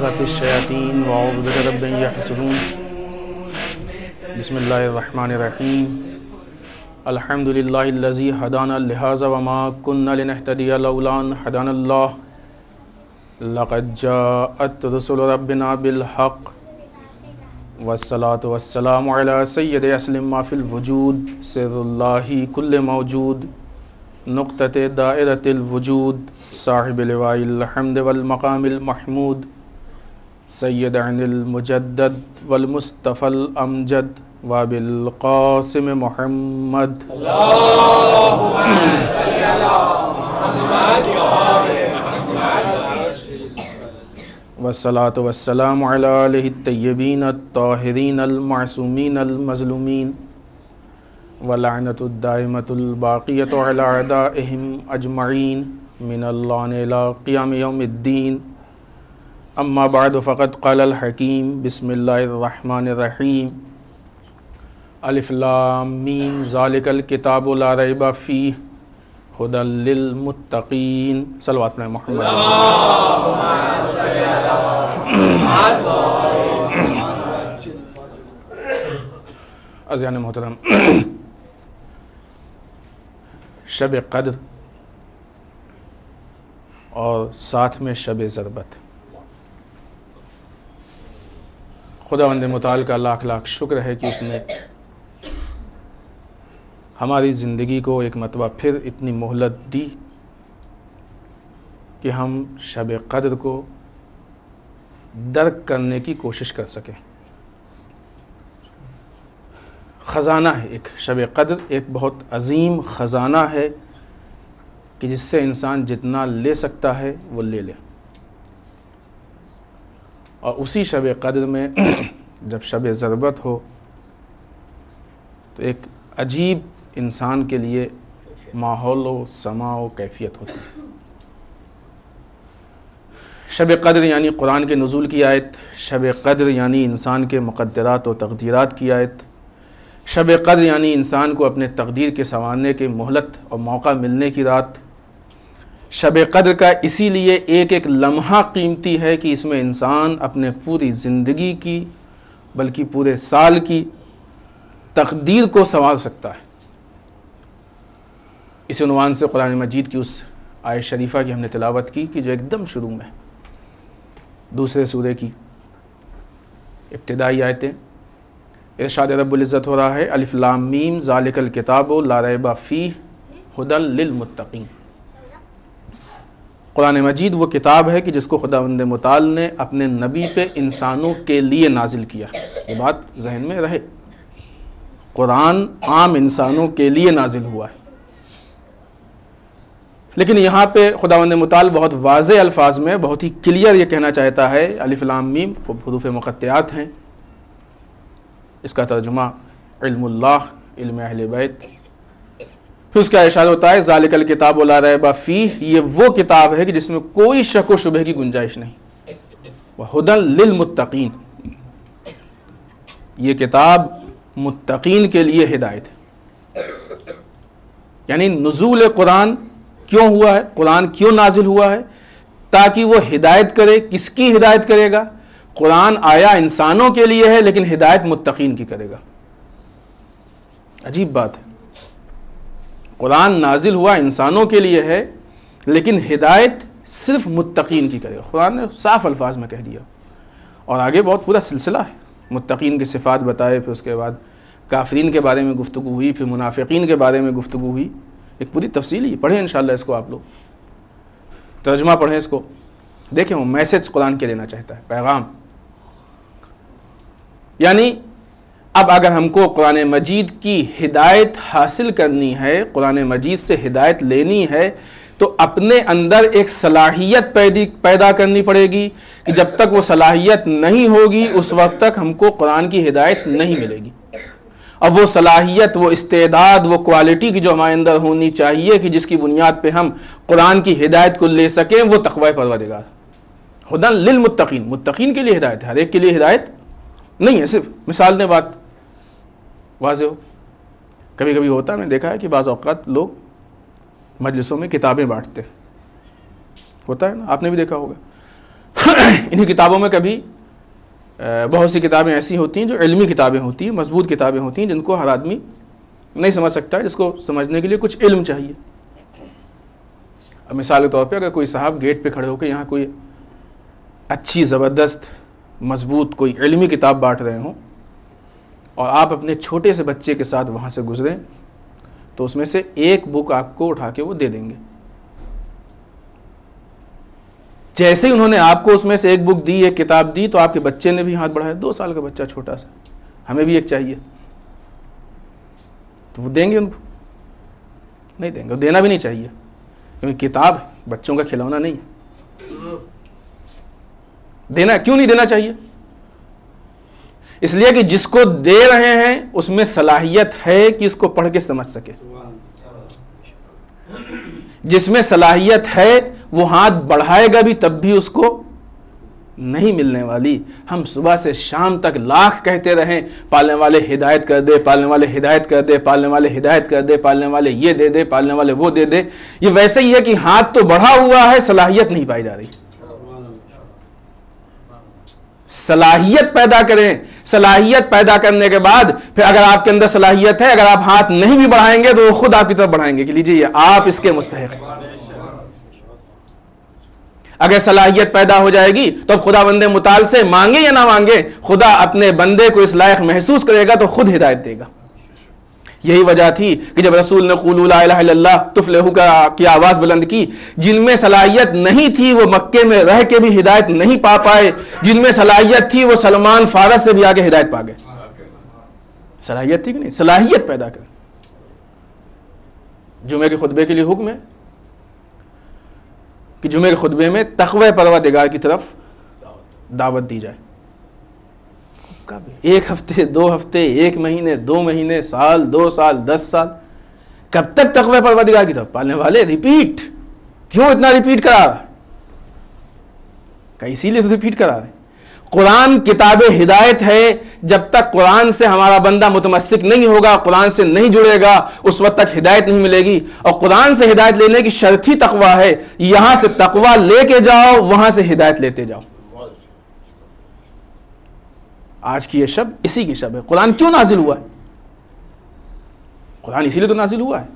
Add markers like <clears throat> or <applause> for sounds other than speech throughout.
همزات الشياطين واعوذ بك رب ان بسم الله الرحمن الرحيم الحمد لله الذي هدانا لهذا وما كنا لنهتدي لولا ان هدانا الله لقد جاءت رسل ربنا بالحق. والصلاة والسلام على سید اسلم ما فی الوجود. سر اللہ کل موجود. نقطة دائرة الوجود. صاحب لواء الحمد والمقام المحمود. سید عن المجدد والمصطفى الامجد وبالقاسم محمد. والصلاة والسلام على آله الطيبين الطاهرين المعصومين المظلومين. ولعنة الدائمة الباقية على أعدائهم أجمعين. من الله إلى قيام يوم الدين. أما بعد فقد قال الحكيم بسم الله الرحمن الرحيم ألف لام ميم ذلك الكتاب لا ريب فيه هدى للمتقين صلوات على محمد عزیان محترم، شب قدر اور ساتھ میں شب ضربت۔ خدا بند مطال کا لاکھ لاکھ شکر ہے کہ اس نے ہماری زندگی کو ایک مرتبہ پھر اتنی مہلت دی کہ ہم شب قدر کو درک کرنے کی کوشش کر سکیں۔ خزانہ ہے ایک، شب قدر ایک بہت عظیم خزانہ ہے کہ جس سے انسان جتنا لے سکتا ہے وہ لے لے۔ اور اسی شب قدر میں <clears throat> جب شب ضربت ہو، تو ایک عجیب انسان کے لیے ماحول و سما و کیفیت ہوتی ہے۔ شب قدر یعنی قرآن کے نزول کی آیت، شب قدر یعنی انسان کے مقدرات و تقدیرات کی آیت۔ شب قدر یعنی انسان کو اپنے تقدیر کے سنوارنے کے مہلت اور موقع ملنے کی رات۔ شب قدر کا اسی لیے ایک ایک لمحہ قیمتی ہے کہ اس میں انسان اپنے پوری زندگی کی، بلکہ پورے سال کی تقدیر کو سنوار سکتا ہے۔ اس عنوان سے قرآن مجید کی اس آئے شریفہ کی ہم نے تلاوت کی کہ جو ایک دم شروع میں دوسرے سورے کی ابتدائی آیتیں۔ ارشاد رب العزت ہو رہا ہے، الف لام میم، ذالک الکتاب و لا ریب فی ہدل للمتقین۔ قرآن مجید وہ کتاب ہے کہ جس کو خدا بند مطال نے اپنے نبی پہ انسانوں کے لیے نازل کیا یہ بات ذہن میں رہے۔ قرآن عام انسانوں کے لیے نازل ہوا ہے۔ لیکن یہاں پہ خدا بند مطال بہت واضح الفاظ میں بہت ہی کلیئر یہ کہنا چاہتا ہے۔ الف لام میم، خوب حروف مقطعات ہیں۔ اس کا ترجمہ علم اللہ، علم اہل بیت۔ پھر اس کا اشارہ ہوتا ہے، ذالک الکتاب ولا ریب فیہ، یہ وہ کتاب ہے کہ جس میں کوئی شک و شبہ کی گنجائش نہیں۔ وہدن للمتقین۔ یہ کتاب متقین کے لیے ہدایت ہے۔ یعنی نزول قرآن کیوں ہوا ہے؟ قرآن کیوں نازل ہوا ہے؟ تاکہ وہ ہدایت کرے۔ کس کی ہدایت کرے گا؟ قرآن آیا انسانوں کے لیے ہے، لیکن ہدایت متقین کی کرے گا۔ عجیب بات ہے۔ قرآن نازل ہوا انسانوں کے لیے ہے، لیکن ہدایت صرف متقین کی کرے۔ قرآن نے صاف الفاظ میں کہہ دیا۔ اور آگے بہت پورا سلسلہ ہے۔ متقین کی صفات بتائے، پھر اس کے بعد کافرین کے بارے میں گفتگو ہوئی، پھر منافقین کے بارے میں گفتگو ہوئی۔ ایک پوری تفصیل ہی پڑھیں انشاءاللہ اس کو آپ لوگ۔ ترجمہ پڑھیں اس کو۔ دیکھیں وہ میسج قرآن کے لینا چاہتا ہے، پیغام۔ یعنی اب اگر ہم کو قرآن مجید کی ہدایت حاصل کرنی ہے، قرآن مجید سے ہدایت لینی ہے، تو اپنے اندر ایک صلاحیت پیدا کرنی پڑے گی کہ جب تک وہ صلاحیت نہیں ہوگی، اس وقت تک ہم کو قرآن کی ہدایت نہیں ملے گی۔ اب وہ صلاحیت، وہ استعداد، وہ کوالٹی کی جو ہمارے اندر ہونی چاہیے کہ جس کی بنیاد پہ ہم قرآن کی ہدایت کو لے سکیں، وہ تقوی پروردگار۔ خدا للمتقین۔ متقین کے لیے ہدایت ہے، ہر ایک کے لیے ہدایت نہیں ہے، صرف مثال نے بات۔ واضح ہو؟ کبھی کبھی ہوتا ہے، میں نے دیکھا ہے کہ بعض اوقات لوگ مجلسوں میں کتابیں بانٹتے ہیں۔ ہوتا ہے نا؟ آپ نے بھی دیکھا ہوگا۔ <coughs> انہی کتابوں میں کبھی بہت سی کتابیں ایسی ہوتی ہیں جو علمی کتابیں ہوتی ہیں، مضبوط کتابیں ہوتی ہیں، جن کو ہر آدمی نہیں سمجھ سکتا ہے جس کو سمجھنے کے لیے کچھ علم چاہیے۔ اب مثال کے طور پہ اگر کوئی صاحب گیٹ پہ کھڑے ہو کے یہاں کوئی اچھی، زبردست، مضبوط، کوئی علمی کتاب بانٹ رہے ہوں اور آپ اپنے چھوٹے سے بچے کے ساتھ وہاں سے گزریں، تو اس میں سے ایک بک آپ کو اٹھا کے وہ دے دیں گے۔ جیسے ہی انہوں نے آپ کو اس میں سے ایک بک دی، ایک کتاب دی، تو آپ کے بچے نے بھی ہاتھ بڑھایا۔ دو سال کا بچہ چھوٹا سا۔ ہمیں بھی ایک چاہیے۔ تو وہ دیں گے ان کو؟ نہیں دیں گے۔ دینا بھی نہیں چاہیے۔ کیونکہ کتاب ہے، بچوں کا کھلونا نہیں ہے۔ دینا کیوں نہیں دینا چاہیے؟ اس لیے کہ جس کو دے رہے ہیں، اس میں صلاحیت ہے کہ اس کو پڑھ کے سمجھ سکے۔ جس میں صلاحیت ہے، وہ ہاتھ بڑھائے گا بھی تب بھی اس کو نہیں ملنے والی۔ ہم صبح سے شام تک لاکھ کہتے رہیں، پالنے والے ہدایت کر دے، پالنے والے ہدایت کر دے، پالنے والے ہدایت کر دے، پالنے والے یہ دے دے، پالنے والے وہ دے دے۔ یہ ویسے ہی ہے کہ ہاتھ تو بڑھا ہوا ہے، صلاحیت نہیں پائی جا رہی۔ صلاحیت پیدا کریں۔ صلاحیت پیدا کرنے کے بعد پھر اگر آپ کے اندر صلاحیت ہے، اگر آپ ہاتھ نہیں بھی بڑھائیں گے تو وہ خود آپ کی طرف بڑھائیں گے کہ لیجیے آپ اس کے مستحق اگر صلاحیت پیدا ہو جائے گی تو اب خدا بندے مطال سے مانگے یا نہ مانگے، خدا اپنے بندے کو اس لائق محسوس کرے گا تو خود ہدایت دے گا۔ یہی وجہ تھی کہ جب رسول نے قول لا الہ الا اللہ تفلحو کی آواز بلند کی، جن میں صلاحیت نہیں تھی وہ مکے میں رہ کے بھی ہدایت نہیں پا پائے، جن میں صلاحیت تھی وہ سلمان فارس سے بھی آگے ہدایت پا گئے۔ صلاحیت تھی کہ نہیں؟ صلاحیت پیدا کر۔ جمعے کے خطبے کے لیے حکم ہے کہ جمعے کے خطبے میں تقوی پروردگار کی طرف دعوت دی جائے۔ ایک ہفتے، دو ہفتے، ایک مہینے، دو مہینے، سال، دو سال، دس سال۔ کب تک تقوی پروردگار کی طرف پالنے والے؟ ریپیٹ کیوں اتنا ریپیٹ کرا رہا؟ کہ اسی لیے تو ریپیٹ کرا رہے قرآن کتاب ہدایت ہے۔ جب تک قرآن سے ہمارا بندہ متمسک نہیں ہوگا، قرآن سے نہیں جڑے گا، اس وقت تک ہدایت نہیں ملے گی۔ اور قرآن سے ہدایت لینے کی شرط ہی تقوی ہے۔ یہاں سے تقوی لے کے جاؤ، وہاں سے ہدایت لیتے جاؤ۔ آج کی یہ شب اسی کی شب ہے۔ قرآن کیوں نازل ہوا ہے؟ قرآن اسی لیے تو نازل ہوا ہے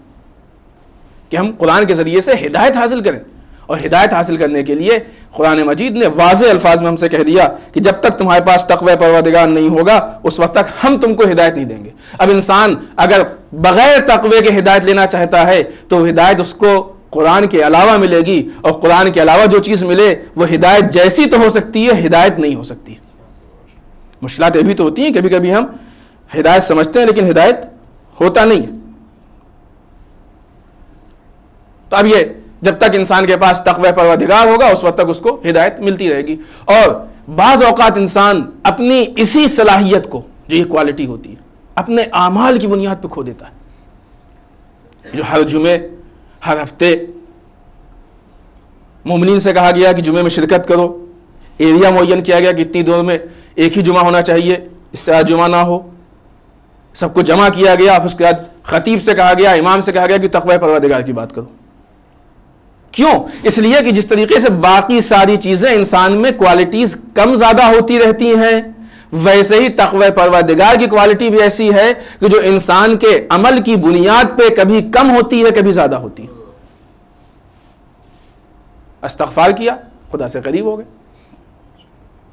کہ ہم قرآن کے ذریعے سے ہدایت حاصل کریں۔ اور ہدایت حاصل کرنے کے لیے قرآن مجید نے واضح الفاظ میں ہم سے کہہ دیا کہ جب تک تمہارے پاس تقوی پروردگار نہیں ہوگا، اس وقت تک ہم تم کو ہدایت نہیں دیں گے۔ اب انسان اگر بغیر تقوی کے ہدایت لینا چاہتا ہے، تو ہدایت اس کو قرآن کے علاوہ ملے گی۔ اور قرآن کے علاوہ جو چیز ملے، وہ ہدایت جیسی تو ہو سکتی ہے، ہدایت نہیں ہو سکتی۔ مشکلات ابھی تو ہوتی ہیں کبھی کبھی ہم ہدایت سمجھتے ہیں لیکن ہدایت ہوتا نہیں تو اب یہ جب تک انسان کے پاس تقوی پروردگار ہوگا، اس وقت تک اس کو ہدایت ملتی رہے گی۔ اور بعض اوقات انسان اپنی اسی صلاحیت کو، جو یہ کوالٹی ہوتی ہے، اپنے اعمال کی بنیاد پہ کھو دیتا ہے۔ جو ہر جمعے، ہر ہفتے مومنین سے کہا گیا کہ جمعے میں شرکت کرو۔ ایریا معین کیا گیا کہ اتنی دور میں ایک ہی جمعہ ہونا چاہیے، اس سے آج جمعہ نہ ہو۔ سب کو جمع کیا گیا اس کے بعد خطیب سے کہا گیا، امام سے کہا گیا کہ تقوی پروردگار کی بات کرو۔ کیوں؟ اس لیے کہ جس طریقے سے باقی ساری چیزیں انسان میں کوالٹیز کم زیادہ ہوتی رہتی ہیں، ویسے ہی تقوی پروردگار کی کوالٹی بھی ایسی ہے کہ جو انسان کے عمل کی بنیاد پہ کبھی کم ہوتی ہے، کبھی زیادہ ہوتی۔ ہے استغفار کیا، خدا سے قریب ہو گئے۔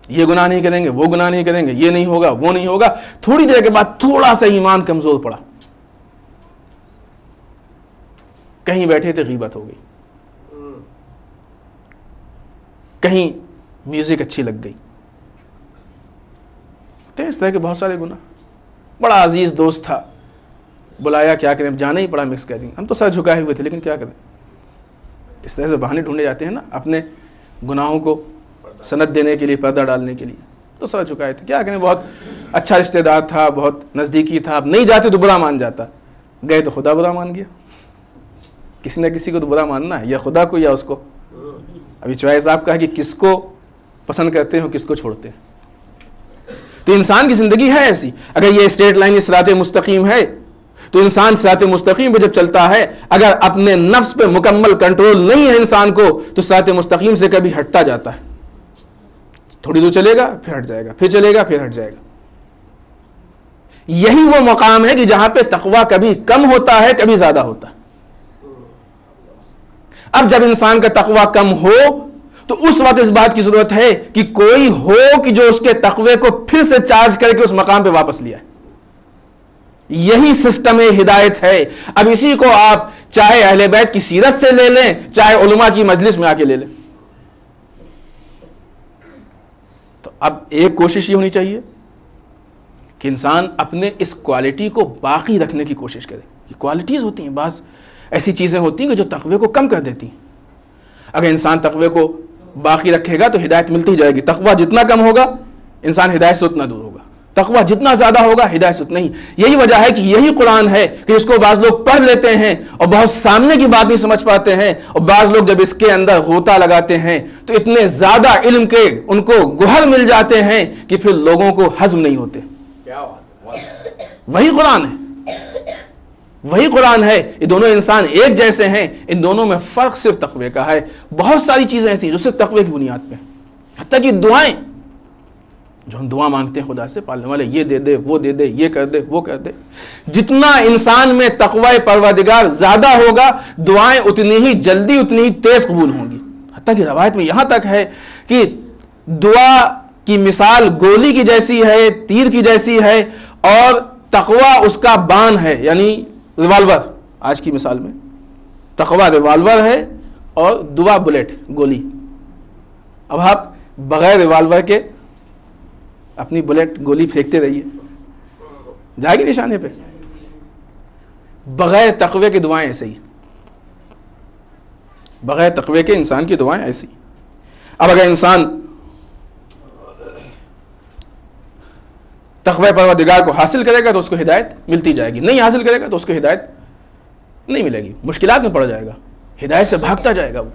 یہ گناہ نہیں کریں گے، وہ گناہ نہیں کریں گے، یہ نہیں ہوگا، وہ نہیں ہوگا۔ تھوڑی دیر کے بعد تھوڑا سا ایمان کمزور پڑا۔ کہیں بیٹھے تھے غیبت ہو گئی۔ کہیں میوزک اچھی لگ گئی۔ اس طرح کے بہت سارے گناہ۔ بڑا عزیز دوست تھا۔ بلایا، کیا کریں؟ جانا ہی پڑا مکس کہہ دیں ہم تو سر جھکائے ہوئے تھے، لیکن کیا کریں؟ اس طرح سے بہانے ڈھونڈے جاتے ہیں نا، اپنے گناہوں کو سند دینے کے لیے، پردہ ڈالنے کے لیے۔ تو سمجھ چکا ہے۔ کیا کہیں بہت اچھا رشتہ دار تھا، بہت نزدیکی تھا۔ اب نہیں جاتے تو برا مان جاتا۔ گئے تو خدا برا مان گیا۔ کسی نہ کسی کو تو برا ماننا ہے، یا خدا کو یا اس کو۔ ابھی چوائس آپ کا ہے کہ کس کو پسند کرتے ہیں کس کو چھوڑتے ہیں۔ تو انسان کی زندگی ہے ایسی۔ اگر یہ اسٹیٹ لائن اسرات مستقیم ہے، تو انسان سرات مستقیم پہ جب چلتا ہے، اگر اپنے نفس پہ مکمل کنٹرول نہیں ہے انسان کو، تو سرات مستقیم سے کبھی ہٹتا جاتا ہے۔ تھوڑی دور چلے گا، پھر ہٹ جائے گا، پھر چلے گا، پھر ہٹ جائے گا۔ یہی وہ مقام ہے کہ جہاں پہ تقوی کبھی کم ہوتا ہے، کبھی زیادہ ہوتا ہے۔ اب جب انسان کا تقوی کم ہو، تو اس وقت اس بات کی ضرورت ہے کہ کوئی ہو کہ جو اس کے تقوی کو پھر سے چارج کر کے اس مقام پہ واپس لیا ہے۔ یہی سسٹم ہدایت ہے۔ اب اسی کو آپ چاہے اہل بیت کی سیرت سے لے لیں، چاہے علماء کی مجلس میں آ کے لے لیں تو اب ایک کوشش یہ ہونی چاہیے کہ انسان اپنے اس کوالٹی کو باقی رکھنے کی کوشش کرے۔ یہ کوالٹیز ہوتی ہیں، بعض ایسی چیزیں ہوتی ہیں کہ جو تقوی کو کم کر دیتی ہیں۔ اگر انسان تقوی کو باقی رکھے گا تو ہدایت ملتی جائے گی۔ تقوی جتنا کم ہوگا، انسان ہدایت سے اتنا دور ہوگا۔ تقوی جتنا زیادہ ہوگا ہدایت اتنا ہی۔ یہی وجہ ہے کہ یہی قرآن ہے کہ اس کو بعض لوگ پڑھ لیتے ہیں اور بہت سامنے کی بات نہیں سمجھ پاتے ہیں اور بعض لوگ جب اس کے اندر غوطہ لگاتے ہیں تو اتنے زیادہ علم کے ان کو گوہر مل جاتے ہیں کہ پھر لوگوں کو ہضم نہیں ہوتے۔ وہی قرآن ہے۔ وہی قرآن ہے۔ یہ دونوں انسان ایک جیسے ہیں۔ ان دونوں میں فرق صرف تقوی کا ہے۔ بہت ساری چیزیں ایسی ہیں جو صرف تقوی کی بنیاد پہ حتیٰ کہ دعائیں۔ جو ہم دعا مانگتے ہیں خدا سے، پالنے والے، یہ دے دے، وہ دے دے، یہ کر دے، وہ کر دے۔ جتنا انسان میں تقوی پروردگار زیادہ ہوگا، دعائیں اتنی ہی جلدی، اتنی ہی تیز قبول ہوں گی۔ حتیٰ کہ روایت میں یہاں تک ہے کہ دعا کی مثال گولی کی جیسی ہے، تیر کی جیسی ہے، اور تقوی اس کا بان ہے یعنی ریوالور۔ آج کی مثال میں تقوی ریوالور ہے اور دعا بلیٹ، گولی۔ اب آپ بغیر ریوالور کے اپنی بلیٹ گولی پھینکتے رہیے۔ جائے گی نشانے پہ۔ بغیر تقوی کی دعائیں ایسے ہی۔ بغیر تقوی کے انسان کی دعائیں ایسی۔ اب اگر انسان تقوی پروردگار کو حاصل کرے گا تو اس کو ہدایت ملتی جائے گی۔ نہیں حاصل کرے گا تو اس کو ہدایت نہیں ملے گی۔ مشکلات میں پڑ جائے گا۔ ہدایت سے بھاگتا جائے گا وہ۔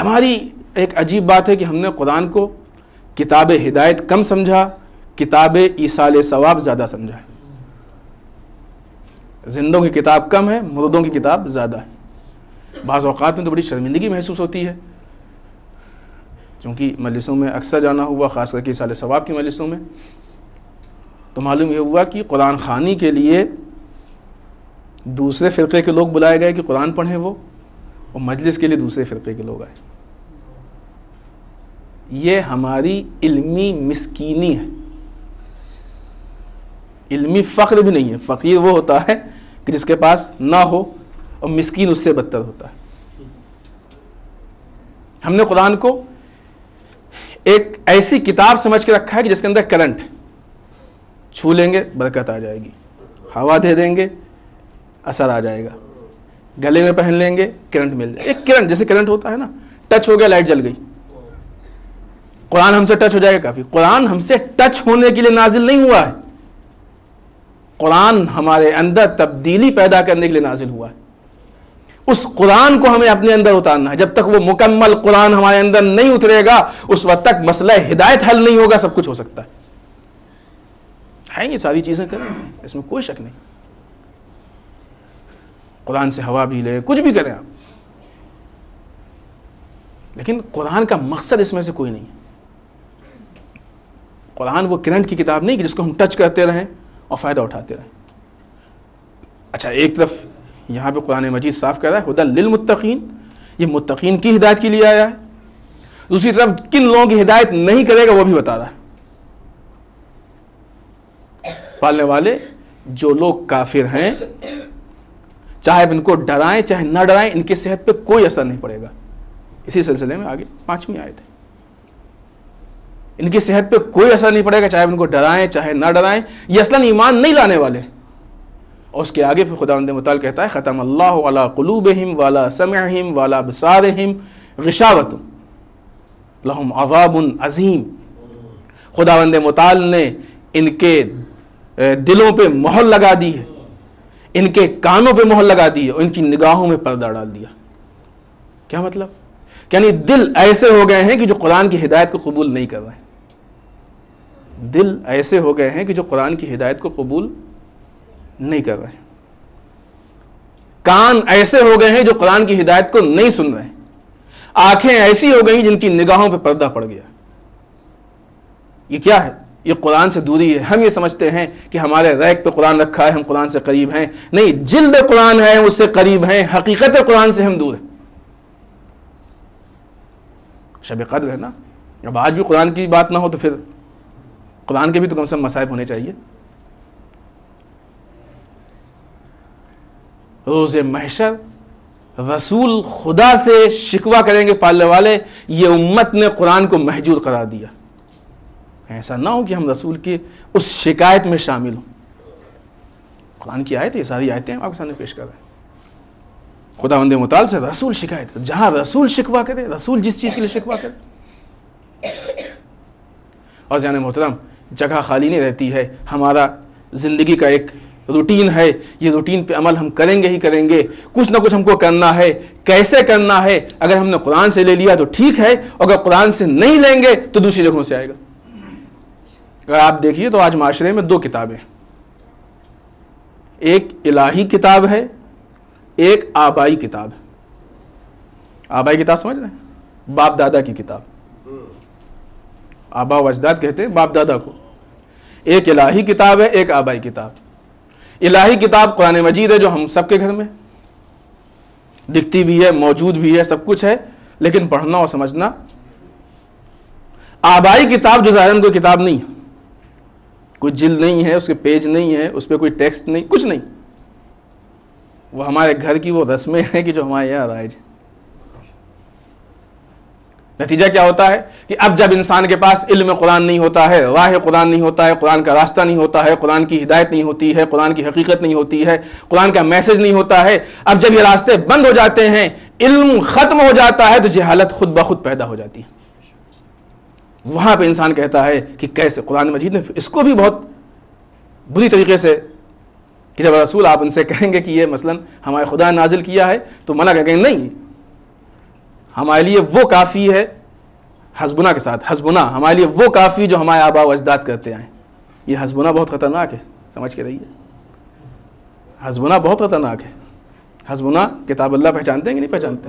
ہماری ایک عجیب بات ہے کہ ہم نے قرآن کو کتاب ہدایت کم سمجھا، کتاب ایسال ثواب زیادہ سمجھا ہے۔ زندوں کی کتاب کم ہے، مردوں کی کتاب زیادہ ہے۔ بعض اوقات میں تو بڑی شرمندگی محسوس ہوتی ہے۔ چونکہ مجلسوں میں اکثر جانا ہوا، خاص کر کے ایسال ثواب کی مجلسوں میں، تو معلوم یہ ہوا کہ قرآن خانی کے لیے دوسرے فرقے کے لوگ بلائے گئے کہ قرآن پڑھیں وہ، اور مجلس کے لیے دوسرے فرقے کے لوگ آئے۔ یہ ہماری علمی مسکینی ہے۔ علمی فخر بھی نہیں ہے۔ فقیر وہ ہوتا ہے کہ جس کے پاس نہ ہو اور مسکین اس سے بدتر ہوتا ہے۔ ہم نے قرآن کو ایک ایسی کتاب سمجھ کے رکھا ہے کہ جس کے اندر کرنٹ چھو لیں گے، برکت آ جائے گی۔ ہوا دے دیں گے، اثر آ جائے گا۔ گلے میں پہن لیں گے، کرنٹ مل جائے ایک کرنٹ، جیسے کرنٹ ہوتا ہے نا، ٹچ ہو گیا، لائٹ جل گئی۔ قرآن ہم سے ٹچ ہو جائے گا کافی۔ قرآن ہم سے ٹچ ہونے کے لیے نازل نہیں ہوا ہے۔ قرآن ہمارے اندر تبدیلی پیدا کرنے کے لیے نازل ہوا ہے۔ اس قرآن کو ہمیں اپنے اندر اتارنا ہے۔ جب تک وہ مکمل قرآن ہمارے اندر نہیں اترے گا، اس وقت تک مسئلہ ہدایت حل نہیں ہوگا، سب کچھ ہو سکتا ہے۔ ہے یہ ساری چیزیں کریں، اس میں کوئی شک نہیں۔ قرآن سے ہوا بھی لیں کچھ بھی کریں آپ۔ لیکن قرآن کا مقصد اس میں سے کوئی نہیں۔ ہے قرآن وہ کرنٹ کی کتاب نہیں کہ جس کو ہم ٹچ کرتے رہیں اور فائدہ اٹھاتے رہیں۔ اچھا ایک طرف یہاں پہ قرآن مجید صاف کر رہا ہے خدا للمتقین یہ متقین کی ہدایت کے لیے آیا ہے۔ دوسری طرف کن لوگوں کی ہدایت نہیں کرے گا وہ بھی بتا رہا ہے۔ پالنے والے، جو لوگ کافر ہیں، چاہے ان کو ڈرائیں، چاہے نہ ڈرائیں، ان کی صحت پہ کوئی اثر نہیں پڑے گا۔ اسی سلسلے میں آگے پانچویں آئے تھے ان کی صحت پہ کوئی اثر نہیں پڑے گا، چاہے ان کو ڈرائیں، چاہے نہ ڈرائیں، یہ اصلاً ایمان نہیں لانے والے۔ اور اس کے آگے پھر خدا مطال کہتا ہے، ختم اللہ والا قلوبہم والا سمعہم والا بسارہم غشاوت لہم عذاب عظیم۔ خدا بند مطال نے ان کے دلوں پہ مہر لگا دی ہے۔ ان کے کانوں پہ مہر لگا دی ہے اور ان کی نگاہوں میں پردہ ڈال دیا۔ کیا مطلب؟ یعنی دل ایسے ہو گئے ہیں کہ جو قرآن کی ہدایت کو قبول نہیں کر رہے۔ ہیں دل ایسے ہو گئے ہیں کہ جو قرآن کی ہدایت کو قبول نہیں کر رہے ہیں۔ کان ایسے ہو گئے ہیں جو قرآن کی ہدایت کو نہیں سن رہے ہیں۔ آنکھیں ایسی ہو گئی جن کی نگاہوں پہ پردہ پڑ گیا۔ یہ کیا ہے؟ یہ قرآن سے دوری ہے۔ ہم یہ سمجھتے ہیں کہ ہمارے ریک پہ قرآن رکھا ہے، ہم قرآن سے قریب ہیں۔ نہیں، جلد قرآن ہے، اس سے قریب ہیں۔ حقیقت قرآن سے ہم دور ہیں۔ شب قدر ہے نا؟ اب آج بھی قرآن کی بات نہ ہو تو پھر قرآن کے بھی تو کم سے کم مسائب ہونے چاہیے۔ روز محشر رسول خدا سے شکوا کریں گے پالنے والے، یہ امت نے قرآن کو محجور قرار دیا۔ ایسا نہ ہو کہ ہم رسول کی اس شکایت میں شامل ہوں۔ قرآن کی آیت یہ ساری آیتیں آپ کے سامنے پیش کر رہے ہیں۔ خدا بند مطال سے رسول شکایت، جہاں رسول شکوا کرے، رسول جس چیز کے لیے شکوا کرے۔ اور جانے محترم جگہ خالی نہیں رہتی ہے۔ ہمارا زندگی کا ایک روٹین ہے۔ یہ روٹین پہ عمل ہم کریں گے ہی کریں گے۔ کچھ نہ کچھ ہم کو کرنا ہے۔ کیسے کرنا ہے؟ اگر ہم نے قرآن سے لے لیا تو ٹھیک ہے۔ اگر قرآن سے نہیں لیں گے تو دوسری جگہوں سے آئے گا۔ اگر آپ دیکھیے تو آج معاشرے میں دو کتابیں ایک الہی کتاب ہے، ایک آبائی کتاب ہے۔ آبائی کتاب سمجھ رہے ہیں؟ باپ دادا کی کتاب۔ آبا و اجداد کہتے ہیں باپ دادا کو۔ ایک الہی کتاب ہے، ایک آبائی کتاب۔ الہی کتاب قرآن مجید ہے جو ہم سب کے گھر میں دکھتی بھی ہے، موجود بھی ہے، سب کچھ ہے، لیکن پڑھنا اور سمجھنا۔ آبائی کتاب جو ظاہر کوئی کتاب نہیں کوئی جل نہیں ہے، اس کے پیج نہیں ہے، اس پہ کوئی ٹیکسٹ نہیں، کچھ نہیں۔ وہ ہمارے گھر کی وہ رسمیں ہیں کہ جو ہمارے یہاں رائج نتیجہ کیا ہوتا ہے کہ اب جب انسان کے پاس علم قرآن نہیں ہوتا ہے، راہ قرآن نہیں ہوتا ہے، قرآن کا راستہ نہیں ہوتا ہے، قرآن کی ہدایت نہیں ہوتی ہے، قرآن کی حقیقت نہیں ہوتی ہے، قرآن کا میسج نہیں ہوتا ہے، اب جب یہ راستے بند ہو جاتے ہیں، علم ختم ہو جاتا ہے تو جہالت خود بخود پیدا ہو جاتی ہے۔ وہاں پہ انسان کہتا ہے کہ کیسے قرآن مجید نے اس کو بھی بہت بری طریقے سے کہ جب رسول آپ ان سے کہیں گے کہ یہ مثلا ہمارے خدا نازل کیا ہے تو منع کہیں گے، نہیں ہمارے لیے وہ کافی ہے ہسبنا کے ساتھ ہسبنا ہمارے لیے وہ کافی جو ہمارے آبا و اجداد کرتے آئیں۔ یہ ہسبنا بہت خطرناک ہے، سمجھ کے رہیے۔ ہسبنا بہت خطرناک ہے۔ ہسبنا کتاب اللہ پہچانتے ہیں کہ نہیں پہچانتے؟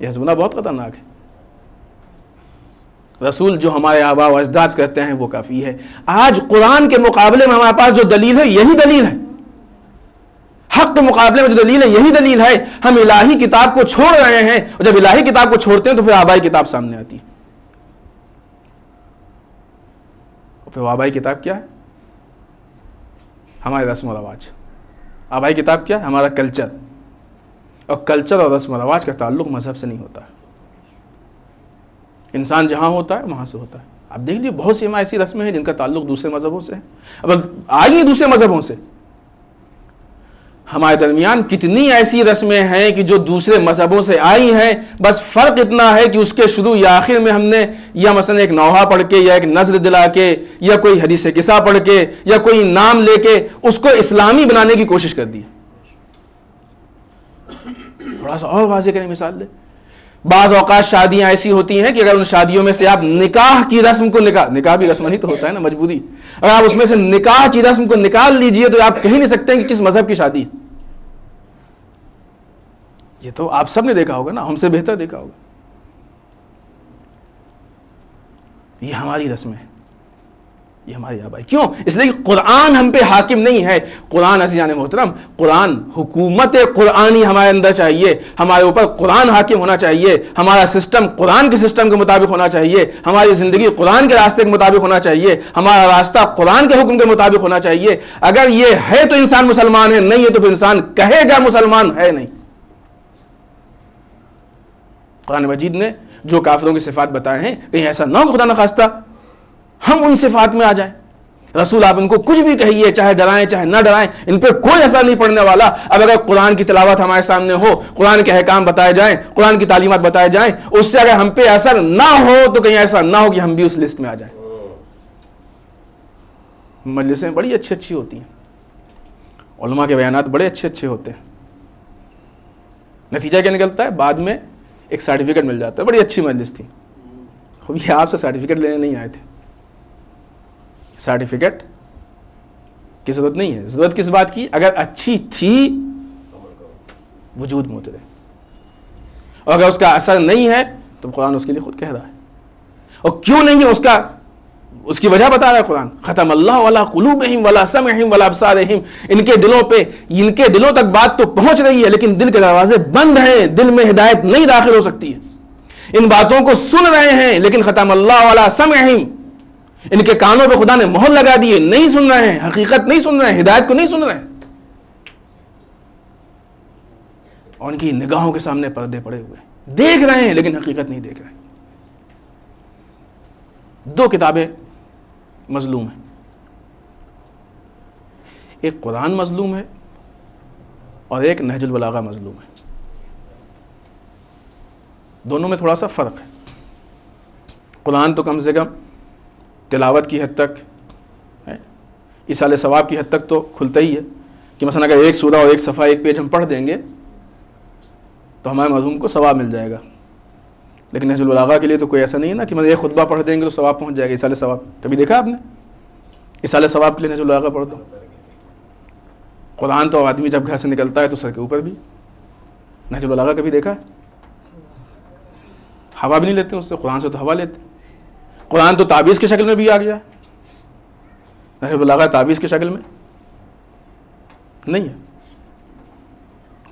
یہ ہسبنا بہت خطرناک ہے۔ رسول جو ہمارے آبا و اجداد کرتے ہیں وہ کافی ہے۔ آج قرآن کے مقابلے میں ہمارے پاس جو دلیل ہے، یہی دلیل ہے۔ حق کے مقابلے میں جو دلیل ہے، یہی دلیل ہے، ہم الہی کتاب کو چھوڑ رہے ہیں اور جب الہی کتاب کو چھوڑتے ہیں تو پھر آبائی کتاب سامنے آتی۔ اور پھر آبائی کتاب کیا ہے؟ ہمارے رسم و رواج۔ آبائی کتاب کیا ہے؟ ہمارا کلچر۔ اور کلچر اور رسم و رواج کا تعلق مذہب سے نہیں ہوتا۔ انسان جہاں ہوتا ہے، وہاں سے ہوتا ہے۔ اب دیکھ لیجیے بہت سی ایسی رسمیں ہیں جن کا تعلق دوسرے مذہبوں سے ہے۔ اب آئیے دوسرے مذہبوں سے۔ ہمارے درمیان کتنی ایسی رسمیں ہیں کہ جو دوسرے مذہبوں سے آئی ہیں، بس فرق اتنا ہے کہ اس کے شروع یا آخر میں ہم نے یا مثلا ایک نوحہ پڑھ کے یا ایک نظر دلا کے یا کوئی حدیث قصہ پڑھ کے یا کوئی نام لے کے اس کو اسلامی بنانے کی کوشش کر دی۔ تھوڑا سا اور واضح کریں مثال دے بعض اوقات شادیاں ایسی ہوتی ہیں کہ اگر ان شادیوں میں سے آپ نکاح کی رسم کو نکاح نکاح بھی رسم ہی تو ہوتا ہے نا، مجبوری۔ اگر آپ اس میں سے نکاح کی رسم کو نکال لیجیے تو آپ کہیں نہیں سکتے کہ کس مذہب کی شادی یہ تو آپ سب نے دیکھا ہوگا نا، ہم سے بہتر دیکھا ہوگا۔ یہ ہماری رسم ہے۔ یہ ہماری آبائی کیوں؟ اس لیے کہ قرآن ہم پہ حاکم نہیں ہے۔ قرآن عزیزان محترم، قرآن حکومت قرآنی ہمارے اندر چاہیے۔ ہمارے اوپر قرآن حاکم ہونا چاہیے۔ ہمارا سسٹم قرآن کے سسٹم کے مطابق ہونا چاہیے۔ ہماری زندگی قرآن کے راستے کے مطابق ہونا چاہیے۔ ہمارا راستہ قرآن کے حکم کے مطابق ہونا چاہیے۔ اگر یہ ہے تو انسان مسلمان ہے، نہیں ہے تو پھر انسان کہے گا مسلمان ہے نہیں۔ قرآن مجید نے جو کافروں کی صفات بتائے ہیں، کہیں ایسا نہ ہو خدا نخواستہ ہم ان صفات میں آ جائیں۔ رسول آپ ان کو کچھ بھی کہیے، چاہے ڈرائیں، چاہے نہ ڈرائیں، ان پہ کوئی اثر نہیں پڑنے والا۔ اب اگر قرآن کی تلاوت ہمارے سامنے ہو، قرآن کے احکام بتائے جائیں، قرآن کی تعلیمات بتائے جائیں، اس سے اگر ہم پہ اثر نہ ہو تو کہیں ایسا نہ ہو کہ ہم بھی اس لسٹ میں آ جائیں۔ مجلسیں بڑی اچھی اچھی ہوتی ہیں۔ علماء کے بیانات بڑے اچھے اچھے ہوتے ہیں۔ نتیجہ کیا نکلتا ہے؟ بعد میں ایک سرٹیفکیٹ مل جاتا ہے۔ بڑی اچھی مجلس تھی۔ خوب، یہ آپ سے سرٹیفکیٹ لینے نہیں آئے تھے۔ سرٹیفکیٹ کی ضرورت نہیں ہے۔ ضرورت کس بات کی؟ اگر اچھی تھی، وجود میں اترے۔ اور اگر اس کا اثر نہیں ہے، تو قرآن اس کے لیے خود کہہ رہا ہے۔ اور کیوں نہیں ہے اس کا؟ اس کی وجہ بتا رہا ہے قرآن۔ ختم اللہ والا قلوبہم ولا سمعہم ولا ابصارہم۔ ان کے دلوں پہ، ان کے دلوں تک بات تو پہنچ رہی ہے، لیکن دل کے دروازے بند ہیں۔ دل میں ہدایت نہیں داخل ہو سکتی۔ ہے ان باتوں کو سن رہے ہیں، لیکن ختم اللہ والا سمعہم۔ ان کے کانوں پہ خدا نے مہر لگا دیے نہیں سن رہے ہیں، حقیقت نہیں سن رہے ہیں، ہدایت کو نہیں سن رہے ہیں۔ اور ان کی نگاہوں کے سامنے پردے پڑے ہوئے دیکھ رہے ہیں لیکن حقیقت نہیں دیکھ رہے دو کتابیں مظلوم ہیں۔ ایک قرآن مظلوم ہے اور ایک نہج البلاغہ مظلوم ہے۔ دونوں میں تھوڑا سا فرق ہے۔ قرآن تو کم سے کم تلاوت کی حد تک، ہے؟ اصال ثواب کی حد تک تو کھلتا ہی ہے کہ مثلا اگر ایک سورہ اور ایک صفحہ، ایک پیج ہم پڑھ دیں گے تو ہمارے مضموم کو ثواب مل جائے گا۔ لیکن نحج البلاغہ کے لیے تو کوئی ایسا نہیں ہے نا کہ مطلب ایک خطبہ پڑھ دیں گے تو ثواب پہنچ جائے گا اصال ثواب۔ کبھی دیکھا آپ نے؟ اصال ثواب کے لیے نحج البلاغہ پڑھ دو۔ قرآن تو آدمی جب گھر سے نکلتا ہے تو سر کے اوپر بھی۔ نحج البلاغہ کبھی دیکھا ہے؟ ہوا بھی نہیں لیتے اس سے، قرآن سے تو ہوا لیتے۔ قرآن تو تعویذ کی شکل میں بھی آ گیا۔ نحج البلاغہ تعویذ کی شکل میں نہیں ہے۔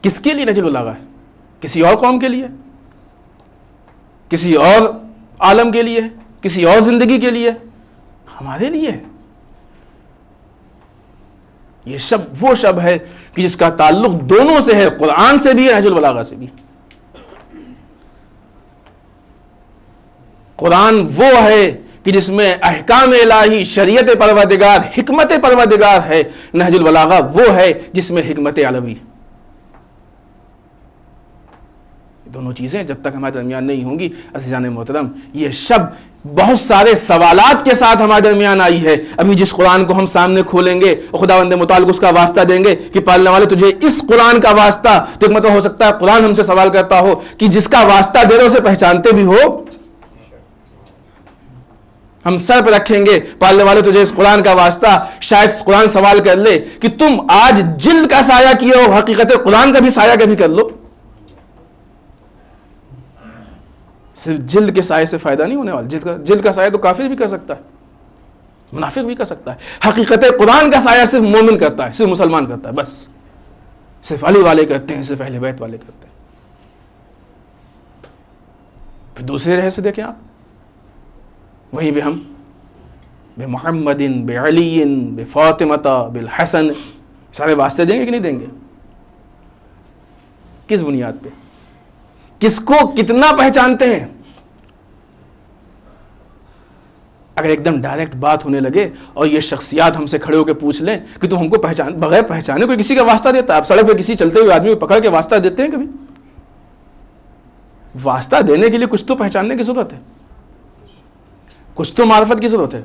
کس کے لیے نحج البلاغہ ہے؟ کسی اور قوم کے لیے؟ کسی اور عالم کے لیے؟ کسی اور زندگی کے لیے؟ ہمارے لیے۔ یہ شب وہ شب ہے کہ جس کا تعلق دونوں سے ہے، قرآن سے بھی نحج البلاغہ سے بھی۔ قرآن وہ ہے کہ جس میں احکام الہی، شریعت پروردگار، حکمت پروردگار ہے نحج البلاغہ وہ ہے جس میں حکمت علوی۔ دونوں چیزیں جب تک ہمارے درمیان نہیں ہوں گی، عزیزان محترم، یہ شب بہت سارے سوالات کے ساتھ ہمارے درمیان آئی ہے۔ ابھی جس قرآن کو ہم سامنے کھولیں گے خدا بند متعلق اس کا واسطہ دیں گے کہ پالنے والے، تجھے اس قرآن کا واسطہ، تو مطلب ہو سکتا ہے قرآن ہم سے سوال کرتا ہو کہ جس کا واسطہ دے رہے اسے پہچانتے بھی ہو ہم سر پہ رکھیں گے، پالنے والے تجھے اس قرآن کا واسطہ، شاید قرآن سوال کر لے کہ تم آج جلد کا سایہ کیے ہو، حقیقت قرآن کا بھی سایہ کبھی کر لو؟ صرف جلد کے سائے سے فائدہ نہیں ہونے والا، جلد کا جلد کا سایہ تو کافر بھی کر سکتا ہے، منافق بھی کر سکتا ہے۔ حقیقت قرآن کا سایہ صرف مومن کرتا ہے، صرف مسلمان کرتا ہے، بس۔ صرف علی والے کرتے ہیں، صرف اہل بیت والے کرتے ہیں۔ پھر دوسرے رہ سے دیکھیں آپ وہیں بھی ہم بے محمد بے علی بے فاطمتا بالحسن سارے واسطے دیں گے کہ نہیں دیں گے؟ کس بنیاد پہ؟ کس کو کتنا پہچانتے ہیں؟ اگر ایک دم ڈائریکٹ بات ہونے لگے اور یہ شخصیات ہم سے کھڑے ہو کے پوچھ لیں کہ تم ہم کو پہچان، بغیر پہچانے کوئی کسی کا واسطہ دیتا ہے؟ آپ سڑک پہ کسی چلتے ہوئے آدمی کو پکڑ کے واسطہ دیتے ہیں کبھی؟ واسطہ دینے کے لیے کچھ تو پہچاننے کی ضرورت ہے۔ کچھ تو معرفت کی ضرورت ہے۔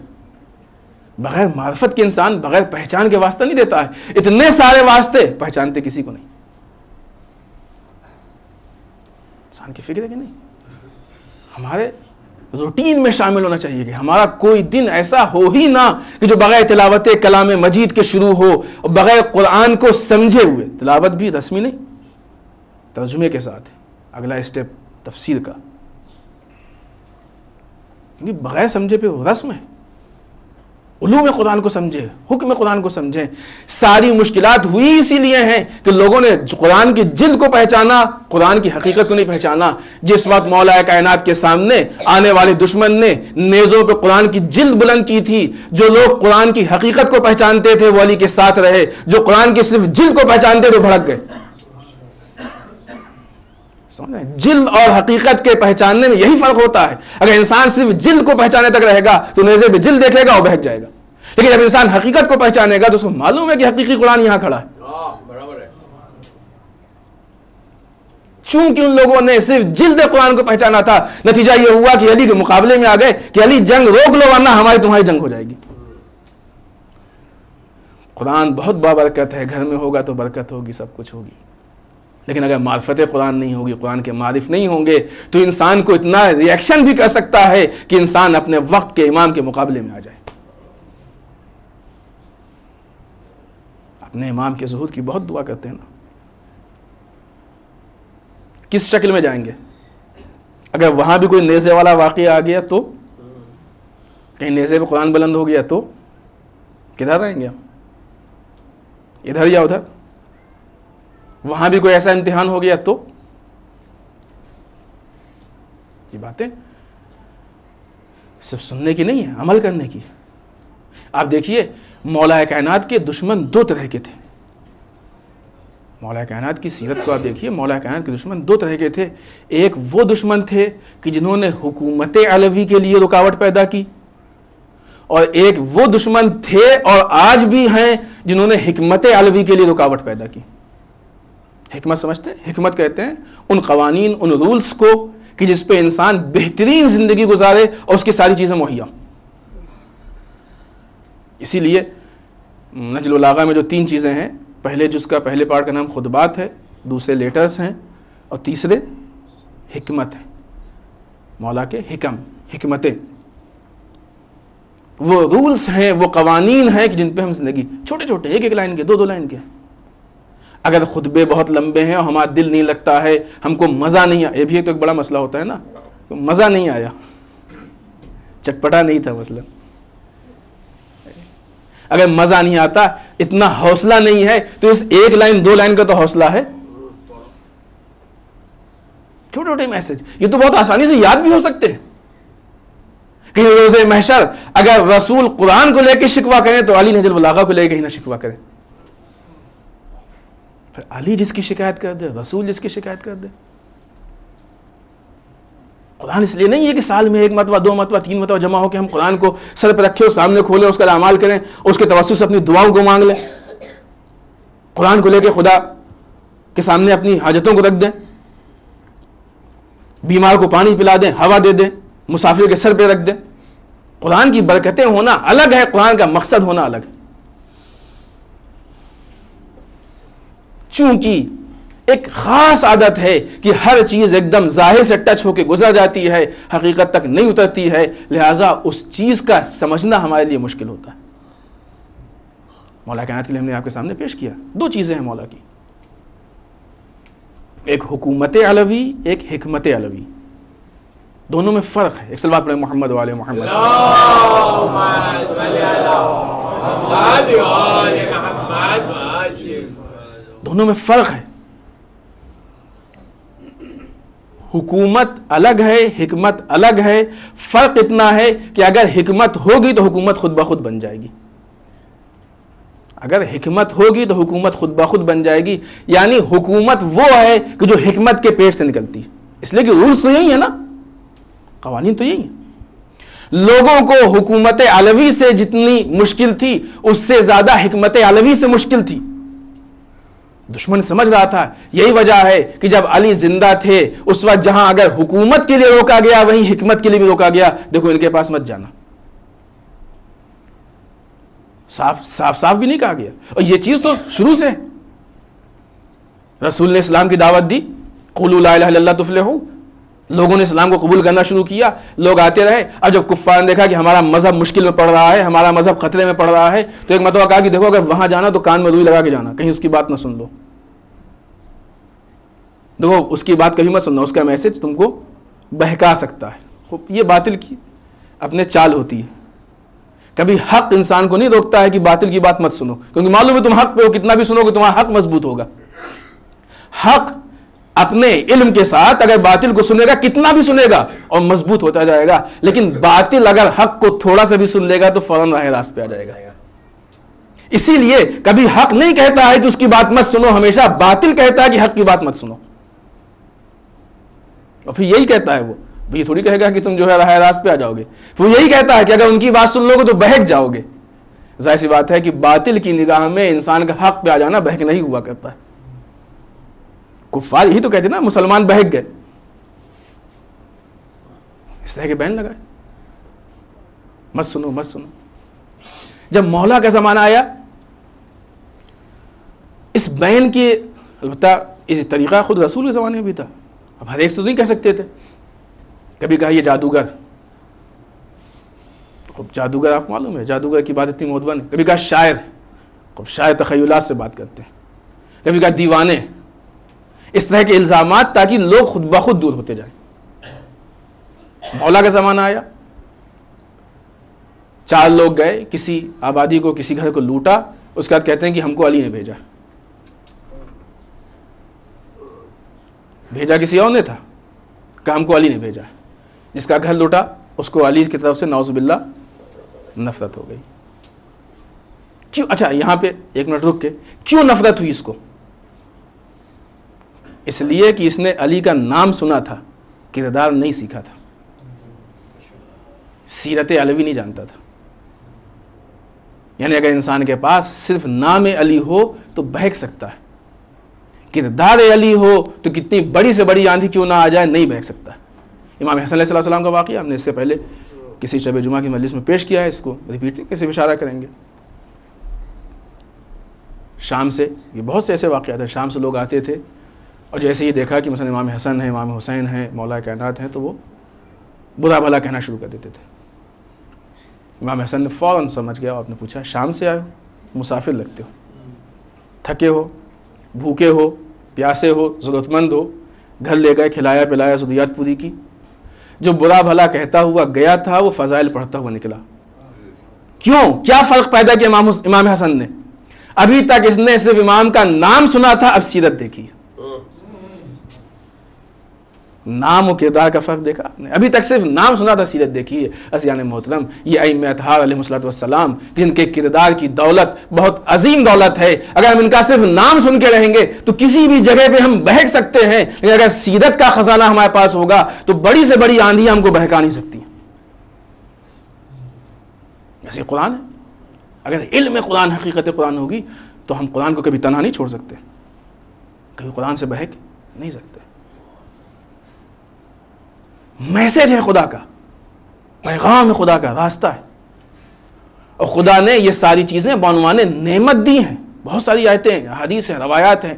بغیر معرفت کے انسان بغیر پہچان کے واسطہ نہیں دیتا ہے۔ اتنے سارے واسطے پہچانتے کسی کو نہیں۔ انسان کی فکر ہے کہ نہیں؟ ہمارے روٹین میں شامل ہونا چاہیے کہ ہمارا کوئی دن ایسا ہو ہی نہ کہ جو بغیر تلاوت کلام مجید کے شروع ہو اور بغیر قرآن کو سمجھے ہوئے۔ تلاوت بھی رسمی نہیں، ترجمے کے ساتھ۔ ہے اگلا اسٹیپ تفسیر کا۔ کیونکہ بغیر سمجھے پہ رسم ہے۔ علوم قرآن کو سمجھے، حکم قرآن کو سمجھیں ساری مشکلات ہوئی اسی لیے ہیں کہ لوگوں نے قرآن کی جلد کو پہچانا، قرآن کی حقیقت کو نہیں پہچانا۔ جس وقت مولا کائنات کے سامنے آنے والے دشمن نے نیزوں پہ قرآن کی جلد بلند کی تھی، جو لوگ قرآن کی حقیقت کو پہچانتے تھے، وہ علی کے ساتھ رہے۔ جو قرآن کی صرف جلد کو پہچانتے تھے، وہ بھڑک گئے۔ جلد اور حقیقت کے پہچاننے میں یہی فرق ہوتا ہے۔ اگر انسان صرف جلد کو پہچانے تک رہے گا تو نیزے پہ جلد دیکھے گا اور بہک جائے گا۔ لیکن جب انسان حقیقت کو پہچانے گا تو اس کو معلوم ہے کہ حقیقی قرآن یہاں کھڑا ہے۔ چونکہ ان لوگوں نے صرف جلد قرآن کو پہچانا تھا نتیجہ یہ ہوا کہ علی کے مقابلے میں آ گئے کہ علی جنگ روک لو ورنہ ہماری تمہاری جنگ ہو جائے گی۔ قرآن بہت بابرکت ہے۔ گھر میں ہوگا تو برکت ہوگی سب کچھ ہوگی۔ لیکن اگر معرفت قرآن نہیں ہوگی، قرآن کے معرف نہیں ہوں گے، تو انسان کو اتنا ریئیکشن بھی کر سکتا ہے کہ انسان اپنے وقت کے امام کے مقابلے میں آ جائے۔ اپنے امام کے ظہور کی بہت دعا کرتے ہیں نا۔ کس شکل میں جائیں گے؟ اگر وہاں بھی کوئی نیزے والا واقعہ آ گیا تو؟ کہیں نیزے پہ قرآن بلند ہو گیا تو؟ کدھر رہیں گے ہم؟ ادھر یا ادھر؟ وہاں بھی کوئی ایسا امتحان ہو گیا تو؟ یہ باتیں صرف سننے کی نہیں ہے عمل کرنے کی۔ آپ دیکھیے مولا کائنات کے دشمن دو طرح کے تھے۔ مولا کائنات کی سیرت کو آپ دیکھیے مولا کائنات کے دشمن دو طرح کے تھے۔ ایک وہ دشمن تھے کہ جنہوں نے حکومت علوی کے لیے رکاوٹ پیدا کی، اور ایک وہ دشمن تھے اور آج بھی ہیں جنہوں نے حکمت علوی کے لیے رکاوٹ پیدا کی۔ حکمت سمجھتے ہیں، حکمت کہتے ہیں ان قوانین، ان رولز کو کہ جس پہ انسان بہترین زندگی گزارے اور اس کی ساری چیزیں مہیا۔ اسی لیے نجل اللاغا میں جو تین چیزیں ہیں، پہلے جس کا پہلے پارٹ کا نام خطبات ہے، دوسرے لیٹرز ہیں اور تیسرے حکمت ہے۔ مولا کے حکم، حکمتیں۔ وہ رولز ہیں، وہ قوانین ہیں کہ جن پہ ہم زندگی، چھوٹے چھوٹے، ایک ایک لائن کے، دو دو لائن کے۔ اگر خطبے بہت لمبے ہیں اور ہمارا دل نہیں لگتا ہے، ہم کو مزہ نہیں آیا یہ بھی تو ایک بڑا مسئلہ ہوتا ہے نا مزہ نہیں آیا۔ چٹپٹا نہیں تھا مسئلہ۔ اگر مزہ نہیں آتا، اتنا حوصلہ نہیں ہے، تو اس ایک لائن، دو لائن کا تو حوصلہ ہے۔ چھوٹے چھوٹے میسج یہ تو بہت آسانی سے یاد بھی ہو سکتے ہیں۔ کہ روز محشر، اگر رسول قرآن کو لے کے شکوا کریں، تو علی نجل بلاغا کو لے کے ہی نہ شکوا کریں۔ پھر علی جس کی شکایت کر دے، رسول جس کی شکایت کر دے۔ قرآن اس لیے نہیں ہے کہ سال میں ایک مرتبہ، دو مرتبہ، تین مرتبہ جمع ہو کے ہم قرآن کو سر پہ رکھے اور سامنے کھولیں، اس کا اعمال کریں اس کے توسط سے اپنی دعاؤں کو مانگ لیں۔ قرآن کو لے کے خدا کے سامنے اپنی حاجتوں کو رکھ دیں۔ بیمار کو پانی پلا دیں، ہوا دے دیں، مسافر کے سر پہ رکھ دیں۔ قرآن کی برکتیں ہونا الگ ہے، قرآن کا مقصد ہونا الگ ہے۔ چونکہ ایک خاص عادت ہے کہ ہر چیز ایک دم ظاہر سے ٹچ ہو کے گزر جاتی ہے، حقیقت تک نہیں اترتی ہے، لہٰذا اس چیز کا سمجھنا ہمارے لیے مشکل ہوتا ہے۔ مولا کائنات کے لیے ہم نے آپ کے سامنے پیش کیا۔ دو چیزیں ہیں مولا کی۔ ایک حکومت علوی، ایک حکمت علوی۔ دونوں میں فرق ہے۔ ایک سلوات پڑھے محمد والے محمد۔ دونوں میں فرق ہے۔ حکومت الگ ہے، حکمت الگ ہے۔ فرق اتنا ہے کہ اگر حکمت ہوگی تو حکومت خود بخود بن جائے گی۔ اگر حکمت ہوگی تو حکومت خود بخود بن جائے گی۔ یعنی حکومت وہ ہے کہ جو حکمت کے پیٹ سے نکلتی۔ ہے اس لیے کہ رولس تو یہی ہے نا۔ قوانین تو یہی ہیں۔ لوگوں کو حکومت علوی سے جتنی مشکل تھی، اس سے زیادہ حکمت علوی سے مشکل تھی۔ دشمن سمجھ رہا تھا۔ یہی وجہ ہے کہ جب علی زندہ تھے، اس وقت جہاں اگر حکومت کے لیے روکا گیا، وہیں حکمت کے لیے بھی روکا گیا۔ دیکھو، ان کے پاس مت جانا۔ صاف صاف صاف بھی نہیں کہا گیا۔ اور یہ چیز تو شروع سے۔ رسول نے اسلام کی دعوت دی۔ قولو لا الہ الا اللہ تفلحو لوگوں نے اسلام کو قبول کرنا شروع کیا، لوگ آتے رہے۔ اب جب کفار نے دیکھا کہ ہمارا مذہب مشکل میں پڑ رہا ہے، ہمارا مذہب خطرے میں پڑ رہا ہے، تو ایک مرتبہ کہا کہ دیکھو، اگر وہاں جانا تو کان میں روئی لگا کے جانا، کہیں اس کی بات نہ سن لو۔ دیکھو، اس کی بات کبھی مت سننا، اس کا میسج تم کو بہکا سکتا ہے۔ یہ باطل کی اپنے چال ہوتی ہے۔ کبھی حق انسان کو نہیں روکتا ہے کہ باطل کی بات مت سنو، کیونکہ معلوم ہے تم حق پہ ہو، کتنا بھی سنو گے تمہارا حق مضبوط ہوگا۔ حق اپنے علم کے ساتھ اگر باطل کو سنے گا، کتنا بھی سنے گا، اور مضبوط ہوتا جائے گا۔ لیکن باطل اگر حق کو تھوڑا سا بھی سن لے گا تو فوراً راہ راست پہ آ جائے گا۔ اسی لیے کبھی حق نہیں کہتا ہے کہ اس کی بات مت سنو، ہمیشہ باطل کہتا ہے کہ حق کی بات مت سنو۔ اور پھر یہی کہتا ہے وہ یہ تھوڑی کہے گا کہ تم جو ہے راہ راست پہ آ جاؤ گے۔ وہ یہی کہتا ہے کہ اگر ان کی بات سن لو گے تو بہک جاؤ گے۔ ظاہر سی بات ہے کہ باطل کی نگاہ میں انسان کا حق پہ آ جانا بہک نہیں ہوا کرتا۔ ہے کفار یہی تو کہتے ہیں نا، مسلمان بہک گئے۔ اس طرح کے بہن لگائے۔ مت سنو مت سنو۔ جب مولا کا زمانہ آیا، اس بین کے البتہ اس طریقہ خود رسول کے زمانے میں بھی تھا۔ اب ہر ایک سے تو نہیں کہہ سکتے تھے۔ کبھی کہا، یہ جادوگر۔ خوب جادوگر، آپ معلوم ہے، جادوگر کی بات اتنی موتبن ہے کبھی کہا، شاعر۔ خوب شاعر تخیلات سے بات کرتے ہیں۔ کبھی کہا، دیوانے۔ اس طرح کے الزامات تاکہ لوگ خود بخود دور ہوتے جائیں۔ مولا کا زمانہ آیا۔ چار لوگ گئے، کسی آبادی کو، کسی گھر کو لوٹا، اس کے بعد کہتے ہیں کہ ہم کو علی نے بھیجا۔ بھیجا کسی اور نے تھا؟ کہ ہم کو علی نے بھیجا۔ جس کا گھر لوٹا، اس کو علی کی طرف سے نوز باللہ نفرت ہو گئی۔ کیوں؟ اچھا یہاں پہ ایک منٹ رک کے، کیوں نفرت ہوئی اس کو؟ اس لیے کہ اس نے علی کا نام سنا تھا، کردار نہیں سیکھا تھا۔ سیرت علوی نہیں جانتا تھا۔ یعنی اگر انسان کے پاس صرف نام علی ہو تو بہک سکتا ہے۔ کردار علی ہو تو کتنی بڑی سے بڑی آندھی کیوں نہ آ جائے، نہیں بہک سکتا۔ امام حسن علیہ السلام کا واقعہ ہم نے اس سے پہلے کسی شب جمعہ کی مجلس میں پیش کیا ہے، اس کو ریپیٹ کیسے اشارہ کریں گے۔ شام سے، یہ بہت سے ایسے واقعات ہیں، شام سے لوگ آتے تھے۔ اور جیسے یہ دیکھا کہ مثلا امام حسن ہیں، امام حسین ہیں، مولا کائنات ہیں، تو وہ برا بھلا کہنا شروع کر دیتے تھے۔ امام حسن نے فوراً سمجھ گیا اور آپ نے پوچھا، شام سے آئے ہو؟ مسافر لگتے ہو؟ تھکے ہو؟ بھوکے ہو؟ پیاسے ہو؟ ضرورت مند ہو؟ گھر لے گئے، کھلایا، پلایا، ضروریات پوری کی؟ جو برا بھلا کہتا ہوا گیا تھا، وہ فضائل پڑھتا ہوا نکلا۔ کیوں؟ کیا فرق پیدا کیا امام حسن نے؟ ابھی تک اس نے صرف امام کا نام سنا تھا، اب سیرت دیکھی نام و کردار کا فرق دیکھا آپ نے۔ ابھی تک صرف نام سنا تھا، سیرت دیکھی ہے، اسیان محترم۔ یہ ائم اطہار علیہ السلط والسلام، جن کے کردار کی دولت بہت عظیم دولت ہے۔ اگر ہم ان کا صرف نام سن کے رہیں گے، تو کسی بھی جگہ پہ ہم بہک سکتے ہیں۔ لیکن اگر سیرت کا خزانہ ہمارے پاس ہوگا، تو بڑی سے بڑی آندھی ہم کو بہکا نہیں سکتی۔ جیسے قرآن ہے؟ اگر علم قرآن، حقیقت قرآن ہوگی، تو ہم قرآن کو کبھی تنہا نہیں چھوڑ سکتے۔ کبھی قرآن سے بہک نہیں سکتے۔ میسج ہے خدا کا، پیغام ہے خدا کا، راستہ ہے۔ اور خدا نے یہ ساری چیزیں بانوان نعمت دی ہیں۔ بہت ساری آیتیں ہیں، حدیث ہیں، روایات ہیں۔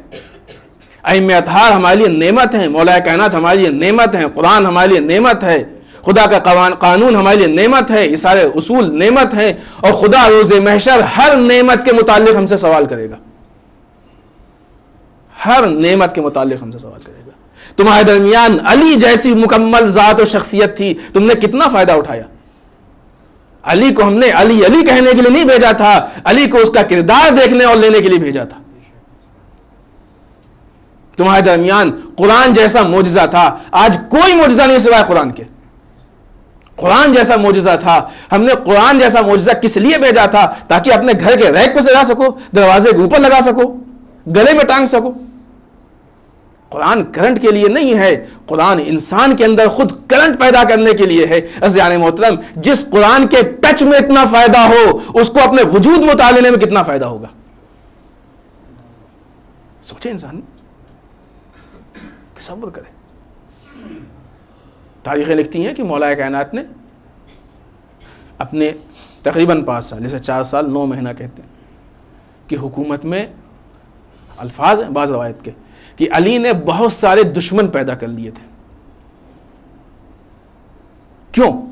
ائم اطہار ہمارے لیے نعمت ہیں، مولا کائنات ہمارے لیے نعمت ہیں، قرآن ہمارے لیے نعمت ہے۔ خدا کا قانون ہمارے لیے نعمت ہے، یہ سارے اصول نعمت ہیں۔ اور خدا روز محشر ہر نعمت کے متعلق ہم سے سوال کرے گا۔ ہر نعمت کے متعلق ہم سے سوال کرے گا۔ تمہارے درمیان علی جیسی مکمل ذات و شخصیت تھی۔ تم نے کتنا فائدہ اٹھایا؟ علی کو ہم نے علی علی کہنے کے لیے نہیں بھیجا تھا۔ علی کو اس کا کردار دیکھنے اور لینے کے لیے بھیجا تھا۔ تمہارے درمیان قرآن جیسا موجزہ تھا۔ آج کوئی موجزہ نہیں سوائے قرآن کے۔ قرآن جیسا موجزہ تھا۔ ہم نے قرآن جیسا موجزہ کس لیے بھیجا تھا؟ تاکہ اپنے گھر کے ریک کو سجا سکو، دروازے کے اوپر لگا سکو، گلے میں ٹانگ سکو۔ قرآن کرنٹ کے لیے نہیں ہے، قرآن انسان کے اندر خود کرنٹ پیدا کرنے کے لیے ہے۔ ازیان محترم، جس قرآن کے ٹچ میں اتنا فائدہ ہو، اس کو اپنے وجود مطالعے میں کتنا فائدہ ہوگا؟ سوچے انسان، تصور کرے۔ تاریخیں لکھتی ہیں کہ مولا کائنات نے اپنے تقریباً پانچ سال، جیسے چار سال، نو مہینہ کہتے ہیں کہ حکومت میں الفاظ ہیں بعض روایت کے۔ کہ علی نے بہت سارے دشمن پیدا کر لیے تھے۔ کیوں؟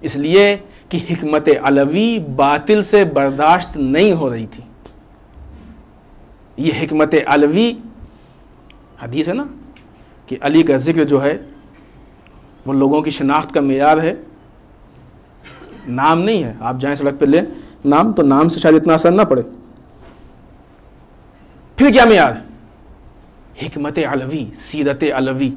اس لیے کہ حکمت علوی باطل سے برداشت نہیں ہو رہی تھی۔ یہ حکمت علوی، حدیث ہے نا، کہ علی کا ذکر جو ہے، وہ لوگوں کی شناخت کا معیار ہے۔ نام نہیں ہے۔ آپ جائیں سڑک پہ لیں۔ نام تو نام سے شاید اتنا اثر نہ پڑے۔ پھر کیا معیار ہے؟ حکمت علوی، سیرت علوی۔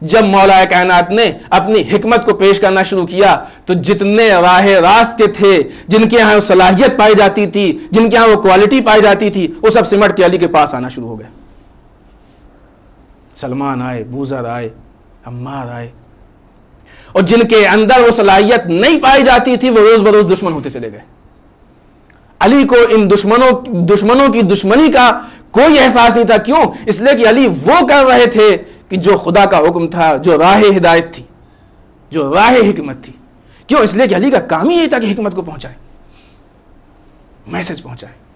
جب مولا کائنات نے اپنی حکمت کو پیش کرنا شروع کیا، تو جتنے راہ راست کے تھے، جن کے یہاں صلاحیت پائی جاتی تھی، جن کے یہاں وہ کوالٹی پائی جاتی تھی، وہ سب سمٹ کے علی کے پاس آنا شروع ہو گئے۔ سلمان آئے، بوزر آئے، عمار آئے۔ اور جن کے اندر وہ صلاحیت نہیں پائی جاتی تھی، وہ روز بروز دشمن ہوتے چلے گئے۔ علی کو ان دشمنوں دشمنوں کی دشمنی کا کوئی احساس نہیں تھا، کیوں؟ اس لیے کہ علی وہ کر رہے تھے کہ جو خدا کا حکم تھا، جو راہ ہدایت تھی، جو راہ حکمت تھی۔ کیوں؟ اس لیے کہ علی کا کام ہی یہی تھا کہ حکمت کو پہنچائے، میسج پہنچائے۔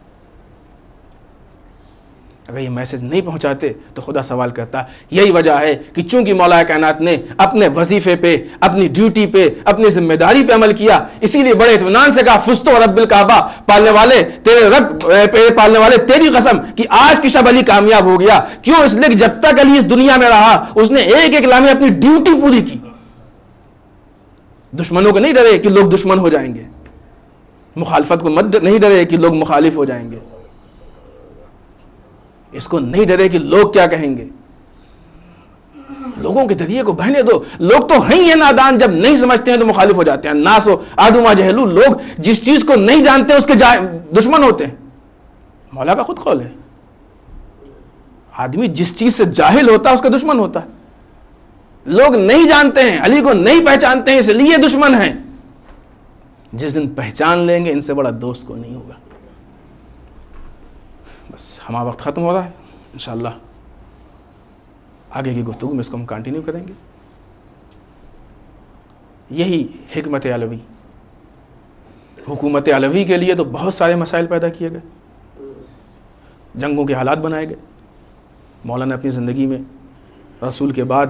اگر یہ میسج نہیں پہنچاتے تو خدا سوال کرتا یہی وجہ ہے کہ چونکہ مولا کائنات نے اپنے وظیفے پہ، اپنی ڈیوٹی پہ، اپنی ذمہ داری پہ عمل کیا، اسی لیے بڑے اطمینان سے کہا فستو رب الکعبہ پالنے والے تیرے رب پالنے والے تیری قسم کہ آج کی شب علی کامیاب ہو گیا۔ کیوں اس لیے کہ جب تک علی اس دنیا میں رہا، اس نے ایک ایک لامے اپنی ڈیوٹی پوری کی۔ دشمنوں کو نہیں ڈرے کہ لوگ دشمن ہو جائیں گے۔ مخالفت کو مت نہیں ڈرے کہ لوگ مخالف ہو جائیں گے۔ اس کو نہیں ڈرے کہ لوگ کیا کہیں گے؟ لوگوں کے ذریعے کو بہنے دو۔ لوگ تو ہیں ہی نادان، جب نہیں سمجھتے ہیں تو مخالف ہو جاتے ہیں۔ ناسو آدما جہلو، لوگ جس چیز کو نہیں جانتے اس کے دشمن ہوتے ہیں۔ مولا کا خود قول ہے۔ آدمی جس چیز سے جاہل ہوتا ہے، اس کا دشمن ہوتا ہے۔ لوگ نہیں جانتے ہیں، علی کو نہیں پہچانتے ہیں، اس لیے دشمن ہیں۔ جس دن پہچان لیں گے، ان سے بڑا دوست کو نہیں ہوگا۔ بس ہمارا وقت ختم ہو رہا ہے، انشاءاللہ۔ آگے کی گفتگو میں اس کو ہم کنٹینیو کریں گے۔ یہی حکمت علوی۔ حکومت علوی کے لیے تو بہت سارے مسائل پیدا کیے گئے۔ جنگوں کے حالات بنائے گئے۔ مولانا اپنی زندگی میں رسول کے بعد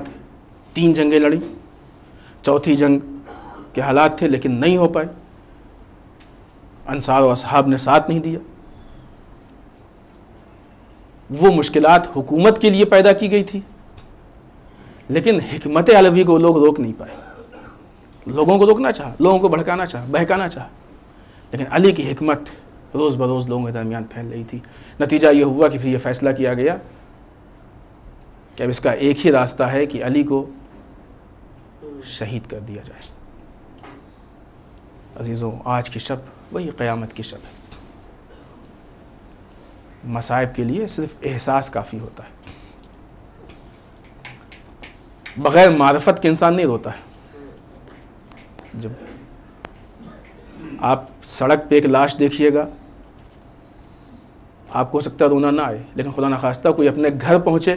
تین جنگیں لڑیں۔ چوتھی جنگ کے حالات تھے لیکن نہیں ہو پائے۔ انصار و اصحاب نے ساتھ نہیں دیا۔ وہ مشکلات حکومت کے لیے پیدا کی گئی تھی۔ لیکن حکمت علوی کو لوگ روک نہیں پائے۔ لوگوں کو روکنا چاہا، لوگوں کو بھڑکانا چاہا، بہکانا چاہا۔ لیکن علی کی حکمت روز بروز لوگوں کے درمیان پھیل رہی تھی۔ نتیجہ یہ ہوا کہ پھر یہ فیصلہ کیا گیا کہ اب اس کا ایک ہی راستہ ہے کہ علی کو شہید کر دیا جائے۔ عزیزوں، آج کی شب وہی قیامت کی شب ہے۔ مصائب کے لیے صرف احساس کافی ہوتا ہے۔ بغیر معرفت کے انسان نہیں روتا ہے۔ جب آپ سڑک پہ ایک لاش دیکھیے گا، آپ کو ہو سکتا ہے رونا نہ آئے، لیکن خدا نخواستہ کوئی اپنے گھر پہنچے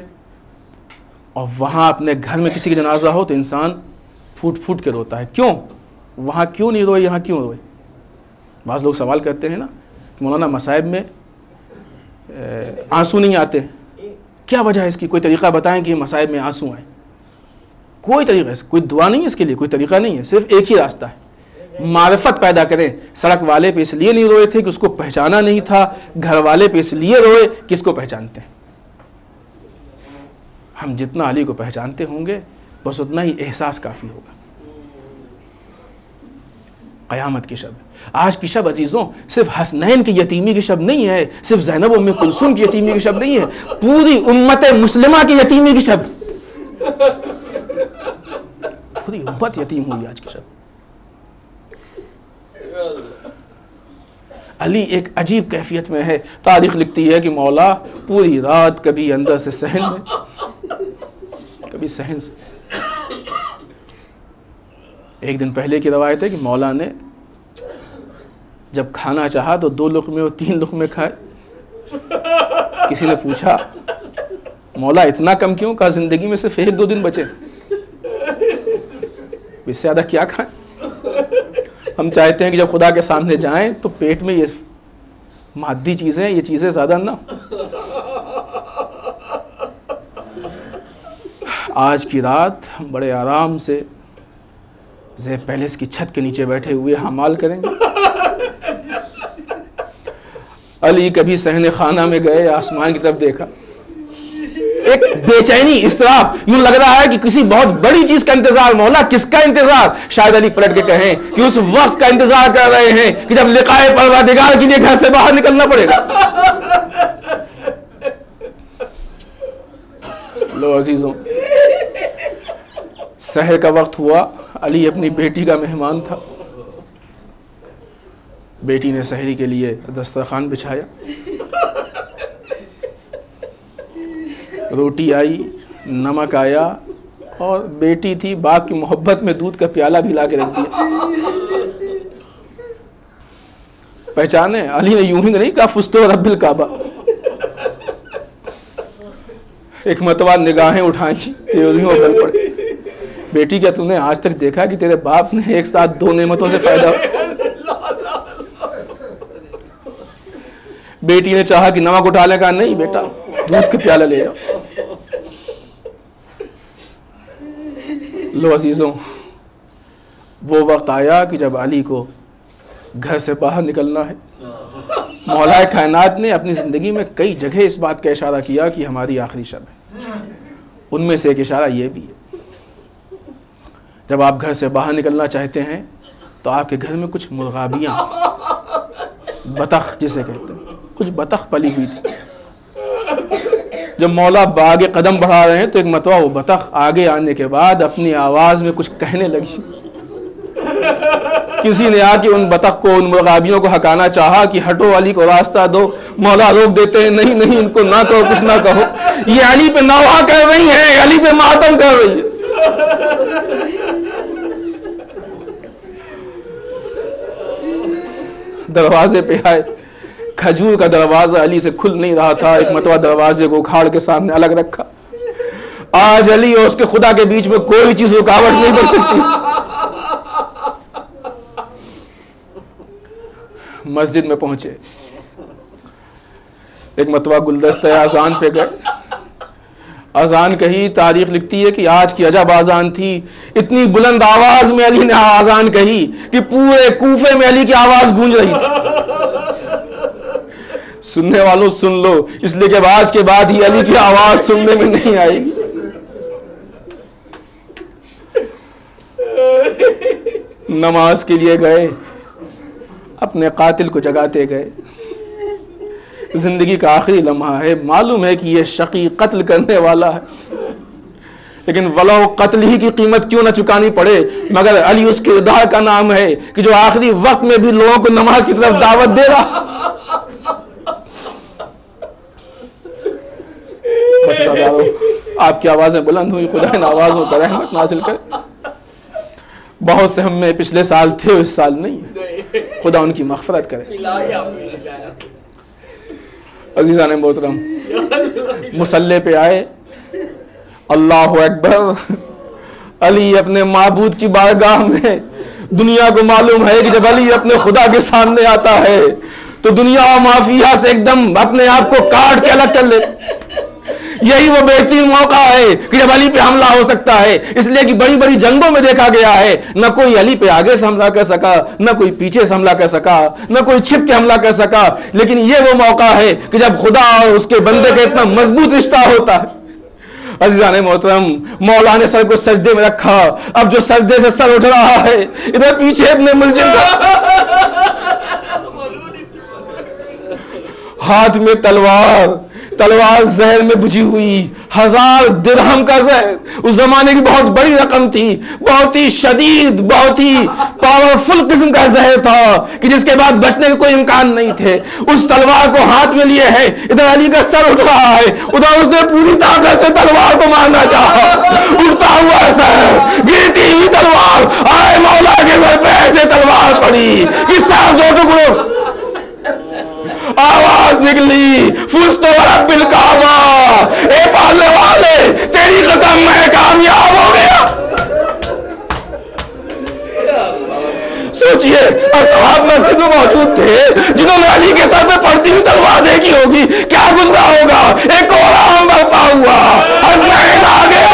اور وہاں اپنے گھر میں کسی کی جنازہ ہو تو انسان پھوٹ پھوٹ کے روتا ہے۔ کیوں؟ وہاں کیوں نہیں روئے؟ یہاں کیوں روئے؟ بعض لوگ سوال کرتے ہیں نا کہ مولانا مصائب میں آنسو نہیں آتے۔ کیا وجہ ہے اس کی؟ کوئی طریقہ بتائیں کہ مصائب میں آنسو آئیں کوئی طریقہ، کوئی دعا نہیں ہے اس کے لیے، کوئی طریقہ نہیں ہے، صرف ایک ہی راستہ ہے۔ معرفت پیدا کریں۔ سڑک والے پہ اس لیے نہیں روئے تھے کہ اس کو پہچانا نہیں تھا، گھر والے پہ اس لیے روئے کہ اس کو پہچانتے ہیں۔ ہم جتنا علی کو پہچانتے ہوں گے، بس اتنا ہی احساس کافی ہوگا۔ قیامت کی شب آج کی شب عزیزوں، صرف حسنین کی یتیمی کی شب نہیں ہے، صرف زینب ام کلثوم کی یتیمی کی شب نہیں ہے، پوری امت مسلمہ کی یتیمی کی شب۔ پوری امت یتیم ہوئی آج کی شب۔ علی ایک عجیب کیفیت میں ہے۔ تاریخ لکھتی ہے کہ مولا پوری رات کبھی اندر سے سہن کبھی سہن سے۔ ایک دن پہلے کی روایت ہے کہ مولا نے جب کھانا چاہا تو دو لقمے اور تین لقمے کھائے۔ کسی نے پوچھا، مولا اتنا کم کیوں؟ کہا، زندگی میں صرف ایک دو دن بچے۔ اس سے زیادہ کیا کھائیں؟ ہم چاہتے ہیں کہ جب خدا کے سامنے جائیں تو پیٹ میں یہ مادی چیزیں، یہ چیزیں زیادہ نہ آج کی رات ہم بڑے آرام سے زیب پیلس کی چھت کے نیچے بیٹھے ہوئے ہاں حمال کریں گے۔ علی کبھی سہن خانہ میں گئے، آسمان کی طرف دیکھا۔ ایک بے چینی استراب یوں لگ رہا ہے کہ کسی بہت بڑی چیز کا انتظار، مولا کس کا انتظار؟ شاید علی پلٹ کے کہیں کہ اس وقت کا انتظار کر رہے ہیں کہ جب لقائے پروردگار کے لیے گھر سے باہر نکلنا پڑے گا۔ لو عزیزوں، سہر کا وقت ہوا۔ علی اپنی بیٹی کا مہمان تھا۔ بیٹی نے سحری کے لیے دسترخوان بچھایا۔ روٹی آئی، نمک آیا اور بیٹی تھی باپ کی محبت میں دودھ کا پیالہ بھی لا کے رکھ دیا۔ پہچانے، علی نے یوں ہی نہیں کہا، فستو رب الکعبہ ایک مرتبہ نگاہیں اٹھائیں تیوریوں بل پڑی بیٹی کیا تم نے آج تک دیکھا کہ تیرے باپ نے ایک ساتھ دو نعمتوں سے فائدہ بیٹی نے چاہا کہ نمک اٹھا لے، کہا نہیں بیٹا، دودھ کے پیالہ لے جاؤ لو عزیزوں، وہ وقت آیا کہ جب علی کو گھر سے باہر نکلنا ہے۔ مولا کائنات نے اپنی زندگی میں کئی جگہ اس بات کا اشارہ کیا کہ ہماری آخری شب ہے۔ ان میں سے ایک اشارہ یہ بھی ہے۔ جب آپ گھر سے باہر نکلنا چاہتے ہیں تو آپ کے گھر میں کچھ مرغابیاں بطخ جسے کہتے ہیں، کچھ بطخ پلی ہوئی تھی۔ جب مولا آگے قدم بڑھا رہے ہیں تو ایک مرتبہ وہ بطخ آگے آنے کے بعد اپنی آواز میں کچھ کہنے لگی۔ کسی نے آ کے ان بطخ کو، ان مرغابیوں کو ہکانا چاہا کہ ہٹو علی کو راستہ دو۔ مولا روک دیتے ہیں، نہیں نہیں، ان کو نہ کہو، کچھ نہ کہو۔ یہ علی پہ نوا کر رہی ہیں، علی پہ ماتم کر رہی ہے دروازے پہ آئے۔ کھجور کا دروازہ علی سے کھل نہیں رہا تھا، ایک مرتبہ دروازے کو کھاڑ کے سامنے الگ رکھا۔ آج علی اور اس کے خدا کے بیچ میں کوئی چیز رکاوٹ نہیں بن سکتی۔ مسجد میں پہنچے۔ ایک مرتبہ گلدستہ آزان پہ گئے۔ آزان کہی تاریخ لکھتی ہے کہ آج کی عجب آزان تھی۔ اتنی بلند آواز میں علی نے آزان کہی کہ پورے کوفے میں علی کی آواز گونج رہی تھی۔ سننے والوں سن لو، اس لیے کہ آج کے بعد ہی علی کی آواز سننے میں نہیں آئے گی۔ نماز کے لیے گئے، اپنے قاتل کو جگاتے گئے۔ زندگی کا آخری لمحہ ہے۔ معلوم ہے کہ یہ شقی قتل کرنے والا ہے۔ لیکن ولو قتل ہی کی قیمت کیوں نہ چکانی پڑے؟ مگر علی اس کے ادار کا نام ہے کہ جو آخری وقت میں بھی لوگوں کو نماز کی طرف دعوت دے رہا۔ آپ کی آوازیں بلند ہوئی خدا ان آوازوں کا رحمت نازل کر بہت سے ہم میں پچھلے سال تھے، اس سال نہیں۔ خدا ان کی مغفرت کرے۔ عزیزان محترم، مسلح پہ آئے۔ اللہ اکبر، علی اپنے معبود کی بارگاہ میں دنیا کو معلوم ہے کہ جب علی اپنے خدا کے سامنے آتا ہے تو دنیا مافیا سے ایک دم اپنے آپ کو کاٹ کے الگ کر لے یہی وہ بہترین موقع ہے کہ جب علی پہ حملہ ہو سکتا ہے، اس لیے کہ بڑی بڑی جنگوں میں دیکھا گیا ہے۔ نہ کوئی علی پہ آگے سے حملہ کر سکا، نہ کوئی پیچھے سے حملہ کر سکا، نہ کوئی چھپ کے حملہ کر سکا۔ لیکن یہ وہ موقع ہے کہ جب خدا اور اس کے بندے کا اتنا مضبوط رشتہ ہوتا۔ ہے عزیزان محترم مولا نے سر کو سجدے میں رکھا۔ اب جو سجدے سے سر اٹھ رہا ہے، ادھر پیچھے اپنے ملزم ہاتھ میں تلوار۔ تلوار زہر میں بجھی ہوئی، ہزار درہم کا زہر۔ اس زمانے کی بہت بڑی رقم تھی، بہت ہی شدید، بہت ہی پاورفل قسم کا زہر تھا کہ جس کے بعد بچنے کا کوئی امکان نہیں تھے۔ اس تلوار کو ہاتھ میں لیے ہے، ادھر علی کا سر اٹھ رہا ہے، ادھر اس نے پوری طاقت سے تلوار کو مارنا چاہا۔ اٹھتا ہوا سر گرتی ہوئی تلوار، آئے مولا کے گھر پہ ایسے تلوار پڑی۔ کہ سر دو ٹکڑوں۔ آواز نکلی فستو رب الکعبہ اے پالنے والے، تیری قسم میں کامیاب ہو گیا۔ سوچئے، اصحاب مسجد میں موجود تھے، جنہوں نے علی کے سر پہ پڑتی ہوئی تلوار دیکھی ہوگی، کیا گزرا ہوگا؟ ایک اور عام برپا ہوا۔ حسنین آگے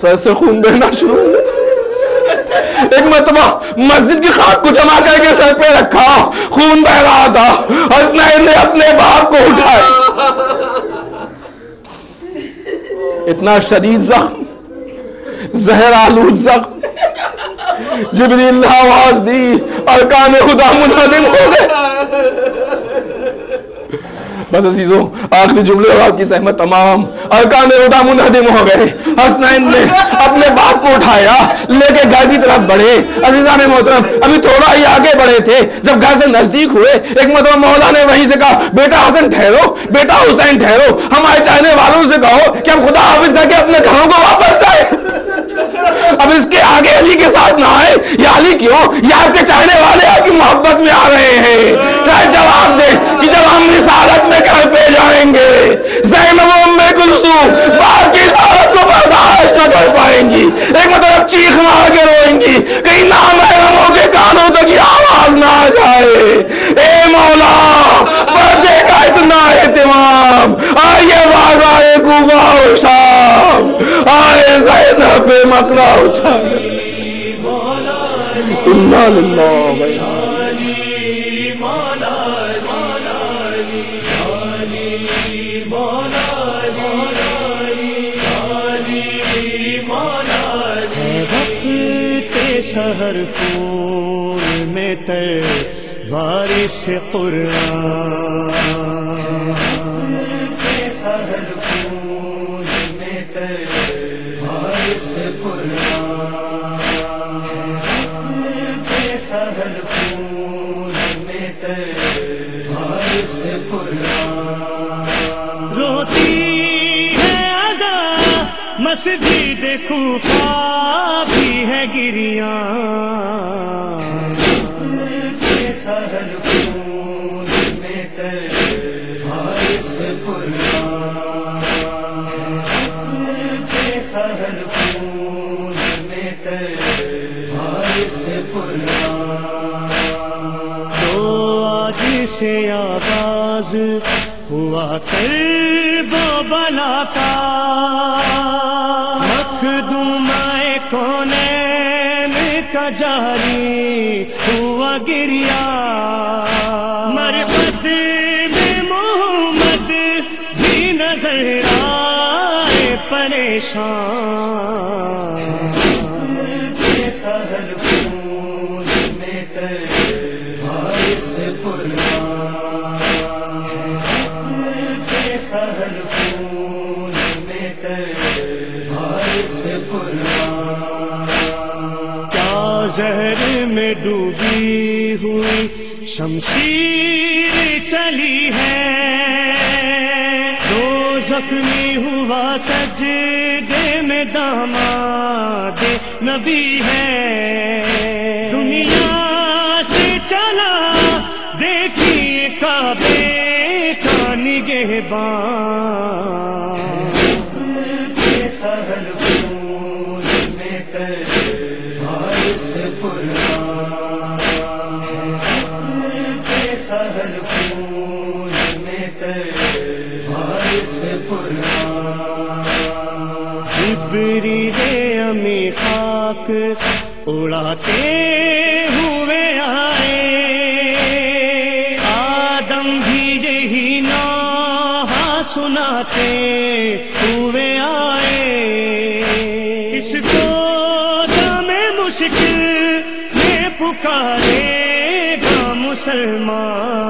سر سے خون بہنا شروع ہوا ایک مرتبہ مسجد کی خاک کو جمع کر کے سر پہ رکھا، خون بہ رہا تھا۔ حسنین نے اپنے باپ کو اٹھایا اتنا شدید زخم، زہر آلود زخم۔ جبریل نے آواز دی، ارکان خدا منہدم ہو گئے۔ بس عزیزوں آخری جملے اور آپ کی سہمت تمام۔ ارکان ادا منہدم ہو گئے۔ حسنین نے اپنے باپ کو اٹھایا، لے کے گھر کی طرف بڑھے۔ عزیزان محترم، ابھی تھوڑا ہی آگے بڑھے تھے۔ جب گھر سے نزدیک ہوئے، ایک مرتبہ مولا نے وہیں سے کہا، بیٹا حسن ٹھہرو، بیٹا حسین ٹھہرو ہمارے چاہنے والوں سے کہو کہ ہم خدا حافظ کر کے اپنے گھروں کو واپس جائیں۔ اب اس کے آگے علی کے ساتھ نہ آئے، یا علی کیوں؟ یہ آپ کے چاہنے والے آپ کی محبت میں آ رہے ہیں کیا جواب دے کہ جب ہم رسالت میں گھر پہ جائیں گے زینب ام کلثوم باپ کی رسالت کو برداشت نہ کر پائیں گی ایک مطلب چیخ مار کے روئیں گی۔ کہیں نامحرموں کے کانوں تک یہ آواز نہ آ جائے۔ اے مولا پردے کا اتنا اہتمام۔ آئیے بازار کوبا و شام۔ آئے زینب پہ مقرا اچھائے شہر پور میں تر وارث قرآن شہر پور میں تر وارث قرآن شہر پور میں تر وارث قرآن روتی ہے ازا مسجد کوفہ ہے گریاں۔ سہل میں تو آج سے آغاز ہوا کر بلا کا۔ مخدوم کونین کا جاری ہوا گریا۔ مرحت میں محمد بھی نظر آئے پریشان۔ میں ڈوبی ہوئی شمشیر چلی ہے دو زخمی ہوا سجدے میں داماد نبی ہے دنیا سے چلا، دیکھیے کعبے کا نگہبان۔ خاک اڑاتے ہوئے آئے۔ آدم بھی یہی نوحہ سناتے ہوئے آئے۔ اس کو دم مشکل میں پکارے گا مسلمان۔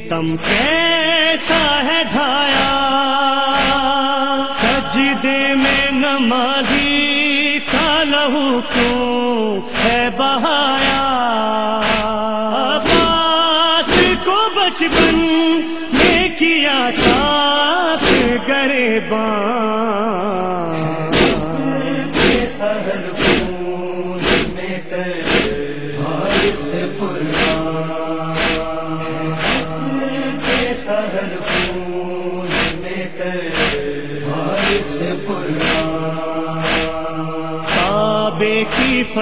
ستم کیسا ہے ڈھایا؟ سجدے میں نمازی کا لہو کیوں ہے بہا؟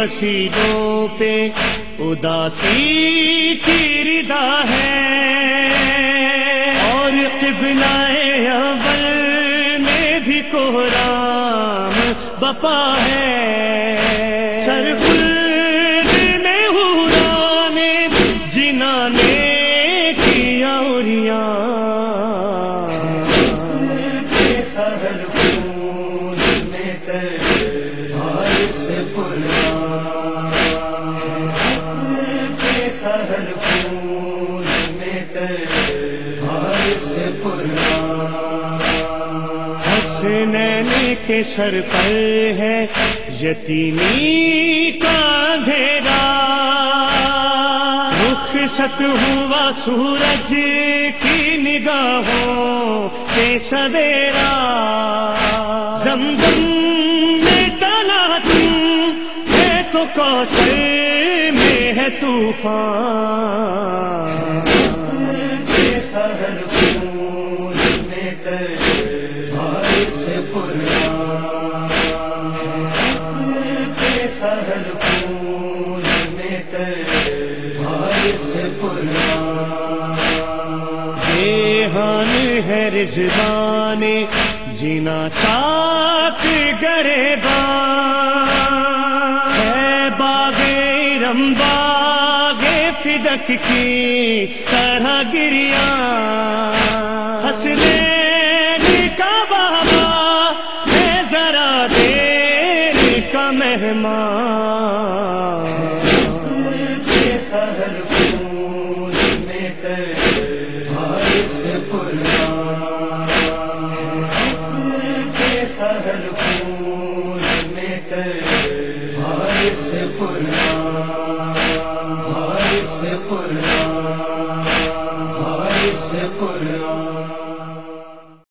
کی پہ اداسی کی ردا ہے اور قبلہ اول میں بھی کوہرام بپا ہے سہر خون میں تر فارس پرنا حسنین کے سر پر ہے یتیمی کا اندھیرا۔ رخ ست ہوا سورج کی نگاہوں سے سویرا۔ زمزم میں ڈالا تم ہے تو کوثر۔ ہے طوفان سہر خون میں تر فارس پرنا سہر خون میں تر فارس پرنا ہے رضوان جینا چاک گرے ہے کی طرح گریا